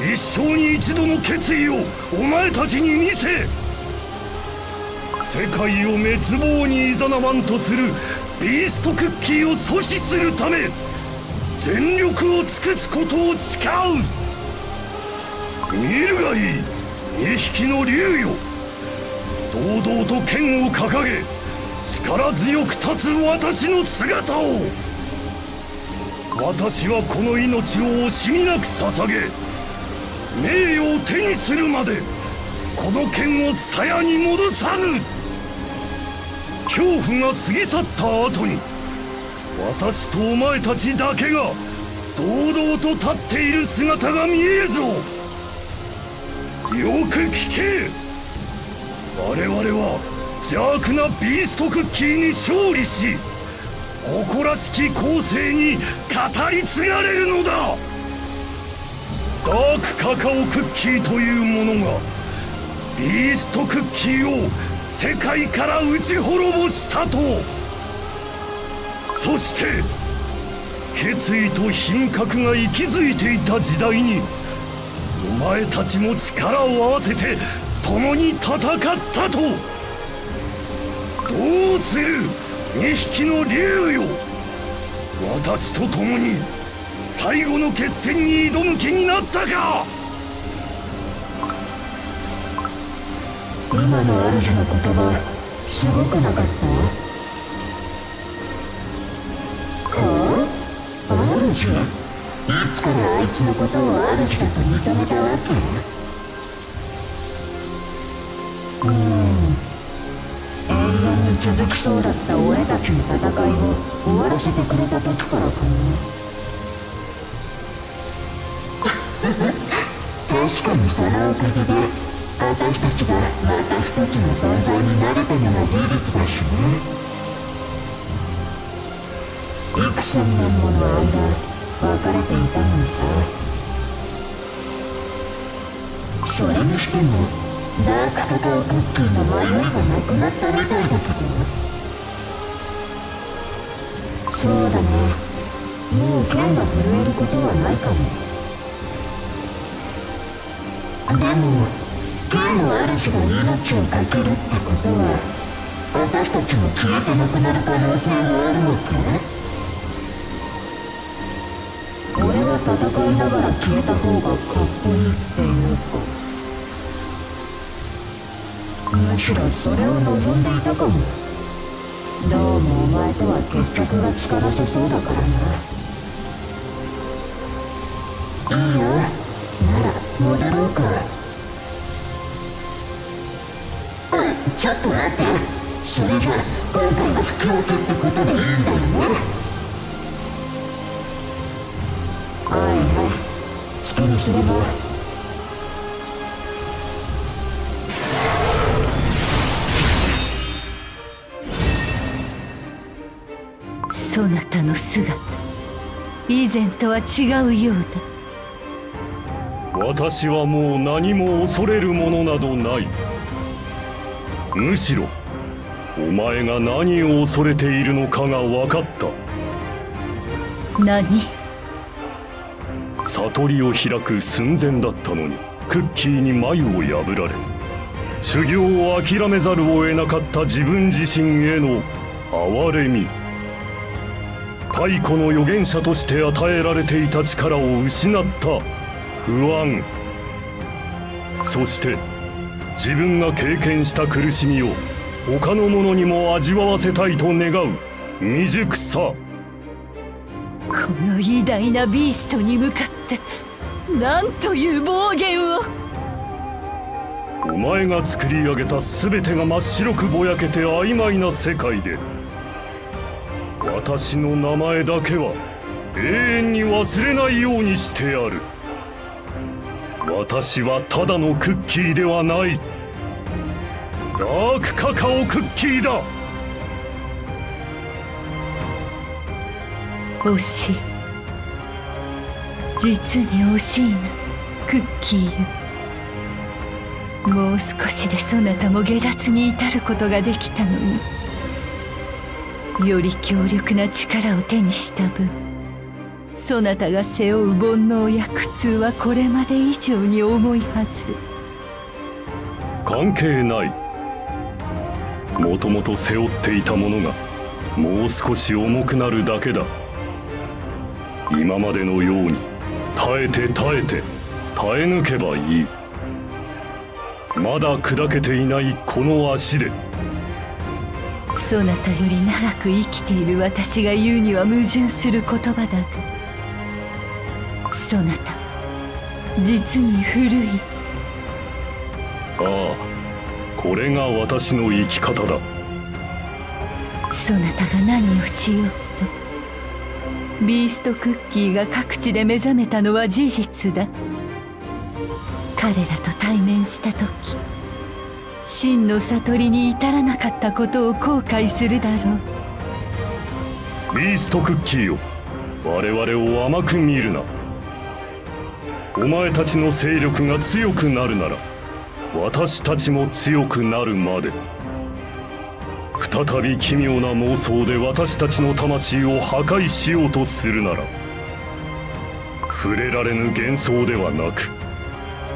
Speaker 5: 一生に一度の決意をお前たちに見せ世界を滅亡にいざなわんとするビーストクッキーを阻止するため全力を尽くすことを誓う。見るがいい。2匹の竜よ。堂々と剣を掲げ力強く立つ私の姿を。私はこの命を惜しみなく捧げ名誉を手にするまでこの剣を鞘に戻さぬ。恐怖が過ぎ去った後に私とお前たちだけが堂々と立っている姿が見えるぞ。よく聞け。我々は邪悪なビーストクッキーに勝利し誇らしき後世に語り継がれるのだ。ダークカカオクッキーというものがビーストクッキーを世界から打ち滅ぼしたと。そして決意と品格が息づいていた時代にお前たちも力を合わせて共に戦ったと。どうする？2匹の竜よ。私と共に最後の決戦に挑む気になったか。
Speaker 13: 今の主の言葉すごくなかった？は？あ主いいつからあいつのことを主だと認めたわけうん。永遠に続きそうだった俺たちの戦いを終わらせてくれた時からかな確かにそのおかげで私たちがまた一つの存在になれたのは事実だしね幾千年もの間別れていたのにさそれにしてもダークカカオクッキーの迷いがなくなったみたいだけどそうだね。もう剣が震えることはないかも。でも剣の主が命をかけるってことは私たちも消えてなくなる可能性があるのか？俺は戦いながら消えた方がかっこいいっていうかむしろそれを望んでいたかもどうもお前とは決着がつからせそう？だからないいよなら戻ろうかうんちょっと待ってそれじゃ今回は引き分けってことでいいんだよね
Speaker 11: そなたの姿以前とは違うよう
Speaker 5: だ。私はもう何も恐れるものなどない。むしろお前が何を恐れているのかが分かった。
Speaker 11: 何？
Speaker 5: 悟りを開く寸前だったのにクッキーに眉を破られ修行を諦めざるを得なかった自分自身への哀れみ太古の預言者として与えられていた力を失った不安。そして自分が経験した苦しみを他の者にも味わわせたいと願う未熟さ。こ
Speaker 11: の偉大なビーストに向かって何という暴言を。
Speaker 5: お前が作り上げた全てが真っ白くぼやけて曖昧な世界で私の名前だけは永遠に忘れないようにしてやる。私はただのクッキーではない。ダークカカオクッキーだ。
Speaker 11: 惜しい実に惜しいなクッキーよ。もう少しでそなたも下脱に至ることができたのに。より強力な力を手にした分そなたが背負う煩悩や苦痛はこれまで以上に重いはず。
Speaker 5: 関係ない。もともと背負っていたものがもう少し重くなるだけだ。今までのように耐えて耐えて耐え抜けばいい。まだ砕けていないこの足で。
Speaker 11: そなたより長く生きている私が言うには矛盾する言葉だがそなた実に古い。
Speaker 5: ああこれが私の生き方だ。
Speaker 11: そなたが何をしよう。とビーストクッキーが各地で目覚めたのは事実だ。彼らと対面した時真の悟りに至らなかったことを後悔するだろ
Speaker 5: う。ビーストクッキーよ。我々を甘く見るな。お前たちの勢力が強くなるなら私たちも強くなるまで。再び奇妙な妄想で私たちの魂を破壊しようとするなら触れられぬ幻想ではなく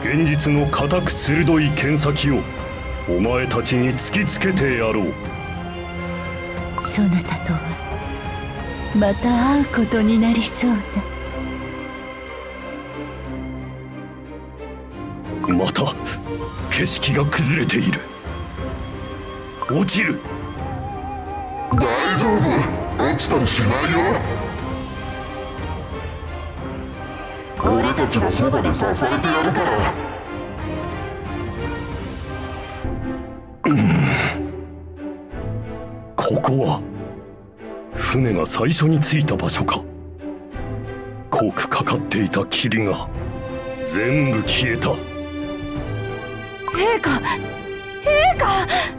Speaker 5: 現実の固く鋭い剣先をお前たちに突きつけてやろう。
Speaker 11: そなたとはまた会うことになりそうだ。
Speaker 5: また景色が崩れている。落ちる
Speaker 13: 大丈夫。落ちたりしないよ。俺たちのそばで支えてやるから。
Speaker 5: ここは船が最初に着いた場所か。濃くかかっていた霧が全部消えた。
Speaker 4: 陛下陛下。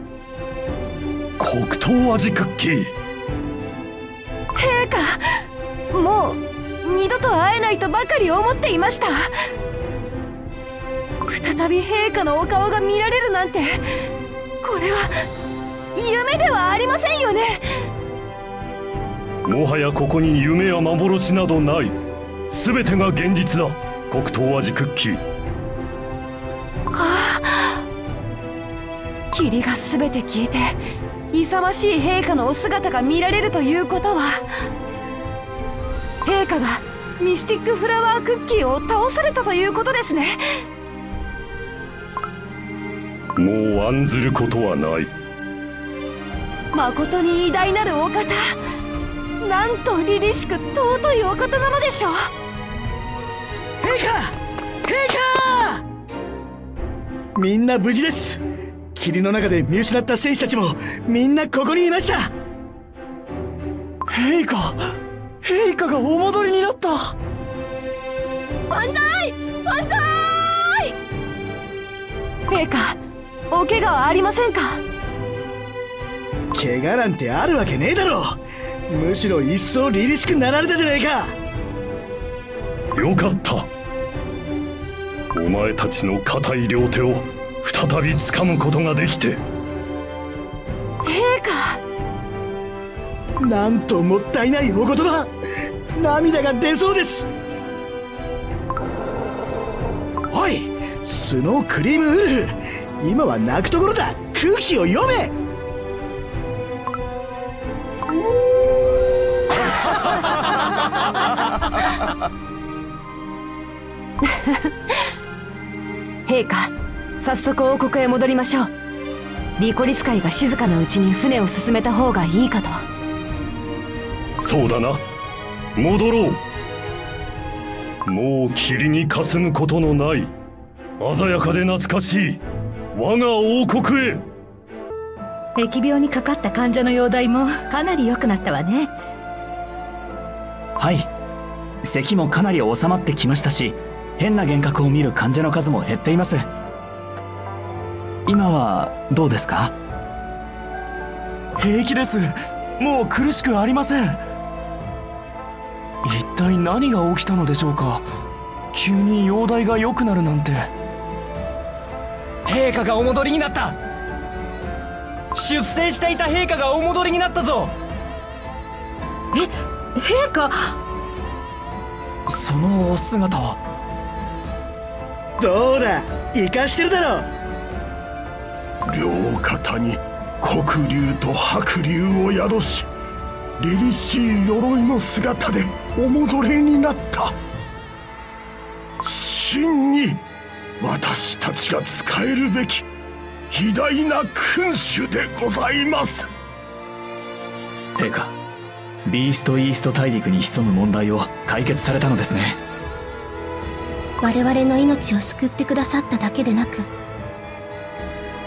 Speaker 5: 黒糖味クッキー
Speaker 4: 陛下もう二度と会えないとばかり思っていました。再び陛下のお顔が見られるなんてこれは夢ではありませんよね。
Speaker 5: もはやここに夢や幻などない。全てが現実だ。黒糖味クッキー
Speaker 4: はあ。霧が全て消えて勇ましい陛下のお姿が見られるということは陛下がミスティックフラワークッキーを倒されたということですね。
Speaker 5: もう案ずることはない。
Speaker 4: 誠に偉大なるお方なんと凛々しく尊いお方なのでしょう。
Speaker 3: 陛下!陛下!みんな無事です霧の中で見失った戦士たちもみんなここにいました。
Speaker 21: 陛下陛下がお戻りになった。
Speaker 4: 万歳万歳！陛下お怪我はありませんか？
Speaker 3: 怪我なんてあるわけねえだろ。むしろ一層凛々しくなられたじゃないか。
Speaker 5: よかった。お前たちの固い両手を再び掴むことができて。
Speaker 4: 陛
Speaker 3: 下。なんともったいないお言葉。涙が出そうです。おいスノークリームウルフ。今は泣くところだ。空気を読め。
Speaker 4: 陛下早速王国へ戻りましょう。リコリス海が静かなうちに船を進めた方がいいかと。
Speaker 5: そうだな。戻ろう。もう霧に霞むことのない鮮やかで懐かしい我が王国へ。
Speaker 22: 疫病にかかった患者の容体もかなり良くなったわね。
Speaker 21: はい。咳もかなり収まってきましたし変な幻覚を見る患者の数も減っています今はどうですか？平気です。もう苦しくありません。一体何が起きたのでしょうか？急に容体が良くなるなんて。
Speaker 9: 陛下がお戻りになった。出征していた陛下がお戻りになったぞ。
Speaker 22: え陛下？
Speaker 21: そのお姿は。
Speaker 3: どうだ？生かしてるだろ
Speaker 6: 両肩に黒竜と白竜を宿し凛々しい鎧の姿でお戻りになった。真に私たちが使えるべき偉大な君主でございます。
Speaker 21: 陛下ビーストイースト大陸に潜む問題を解決されたのですね。
Speaker 18: 我々の命を救ってくださっただけでなく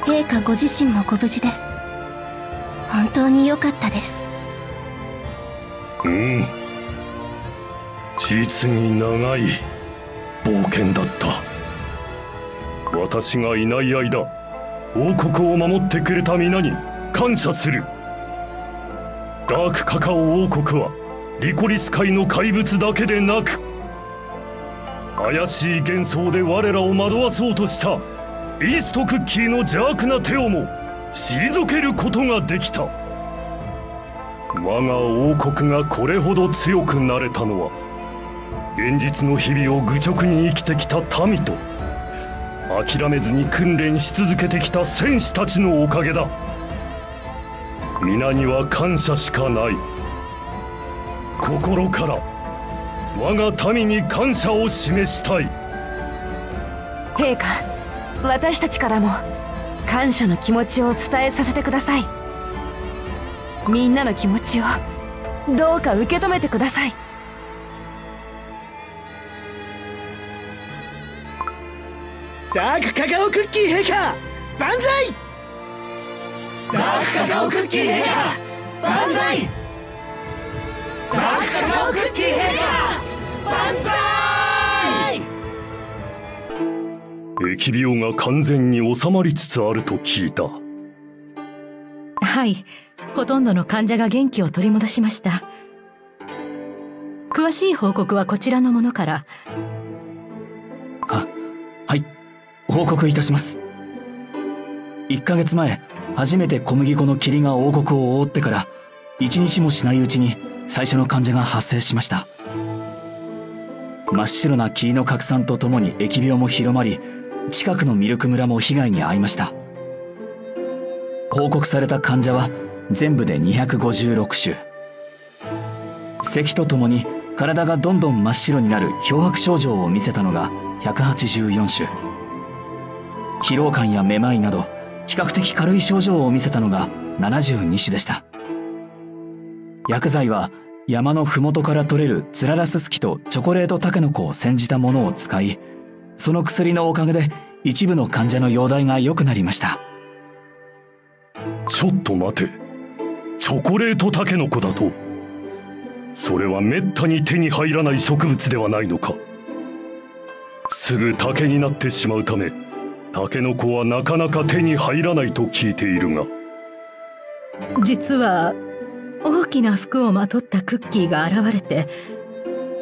Speaker 18: 陛下ご自身もご無事で本当に良かったです。
Speaker 5: うん。実に長い冒険だった。私がいない間王国を守ってくれた皆に感謝する。ダークカカオ王国はリコリス界の怪物だけでなく怪しい幻想で我らを惑わそうとしたビーストクッキーの邪悪な手をも退けることができた。我が王国がこれほど強くなれたのは現実の日々を愚直に生きてきた民と諦めずに訓練し続けてきた戦士たちのおかげだ。皆には感謝しかない。心から我が民に感謝を示したい。
Speaker 4: 陛下私たちからも感謝の気持ちを伝えさせてください。みんなの気持ちをどうか受け止めてください。
Speaker 3: ダークカカオクッキー陛下万歳！
Speaker 23: ダークカカオクッキー陛下万歳！ダークカカオクッキー陛下万歳
Speaker 5: 疫病が完全に収まりつつあると聞いた
Speaker 22: はいほとんどの患者が元気を取り戻しました詳しい報告はこちらのものから
Speaker 21: ははい報告いたします1ヶ月前初めて小麦粉の霧が王国を覆ってから1日もしないうちに最初の患者が発生しました真っ白な霧の拡散とともに疫病も広まり近くのミルク村も被害に遭いました。報告された患者は全部で256種。咳とともに体がどんどん真っ白になる漂白症状を見せたのが184種。疲労感やめまいなど比較的軽い症状を見せたのが72種でした。薬剤は山の麓から取れるツララススキとチョコレートタケノコを煎じたものを使いその薬のおかげで一部の患者の容体が良くなりました。
Speaker 5: ちょっと待て。チョコレートタケノコだと。それはめったに手に入らない植物ではないのか。すぐ竹になってしまうためタケノコはなかなか手に入らないと聞いているが。
Speaker 22: 実は大きな服をまとったクッキーが現れて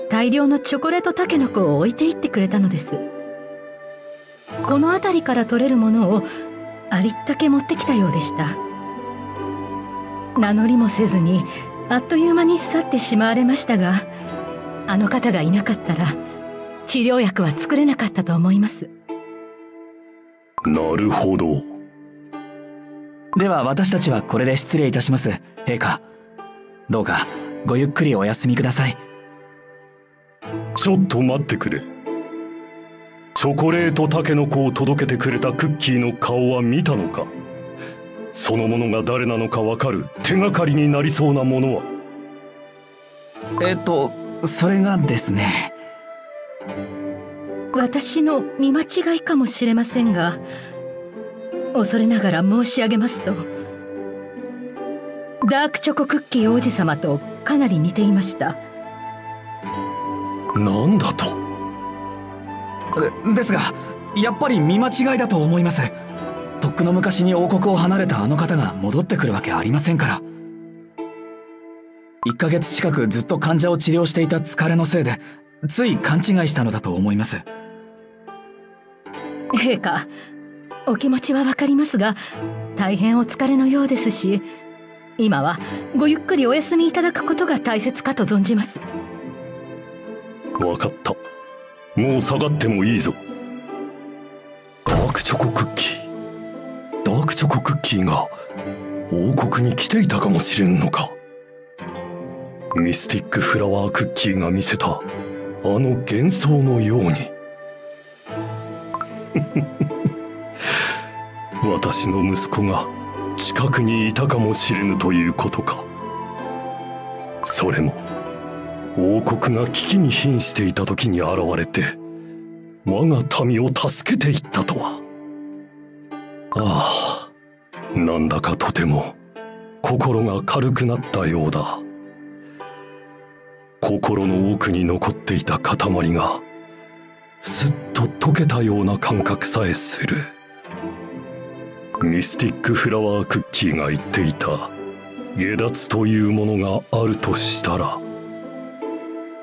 Speaker 22: 大量のチョコレートタケノコを置いていってくれたのですこの辺りから取れるものをありったけ持ってきたようでした。名乗りもせずにあっという間に去ってしまわれましたがあの方がいなかったら治療薬は作れなかったと思います。
Speaker 5: なるほど。
Speaker 21: では私たちはこれで失礼いたします。陛下。どうかごゆっくりお休みください。
Speaker 5: ちょっと待ってくれチョコレートタケノコを届けてくれたクッキーの顔は見たのか？そのものが誰なのかわかる手がかりになりそうなものは？
Speaker 21: えっとそれがですね。
Speaker 22: 私の見間違いかもしれませんが恐れながら申し上げますとダークチョコクッキー王子様とかなり似ていました。
Speaker 5: なんだと？
Speaker 21: でですがやっぱり見間違いだと思います。とっくの昔に王国を離れたあの方が戻ってくるわけありませんから。1ヶ月近くずっと患者を治療していた疲れのせいでつい勘違いしたのだと思います。
Speaker 22: 陛下お気持ちはわかりますが大変お疲れのようですし今はごゆっくりお休みいただくことが大切かと存じます。
Speaker 5: わかったもう下がってもいいぞ。ダークチョコクッキー。ダークチョコクッキーが王国に来ていたかもしれんのか。ミスティックフラワークッキーが見せたあの幻想のように。私の息子が近くにいたかもしれぬということか。それも王国が危機に瀕していた時に現れて我が民を助けていったとは。ああなんだかとても心が軽くなったようだ。心の奥に残っていた塊がすっと溶けたような感覚さえする。ミスティックフラワークッキーが言っていた下脱というものがあるとしたら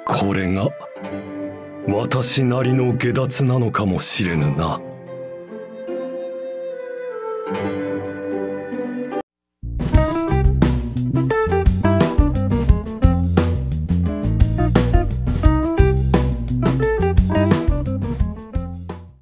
Speaker 5: これが私なりの下脱なのかもしれぬな。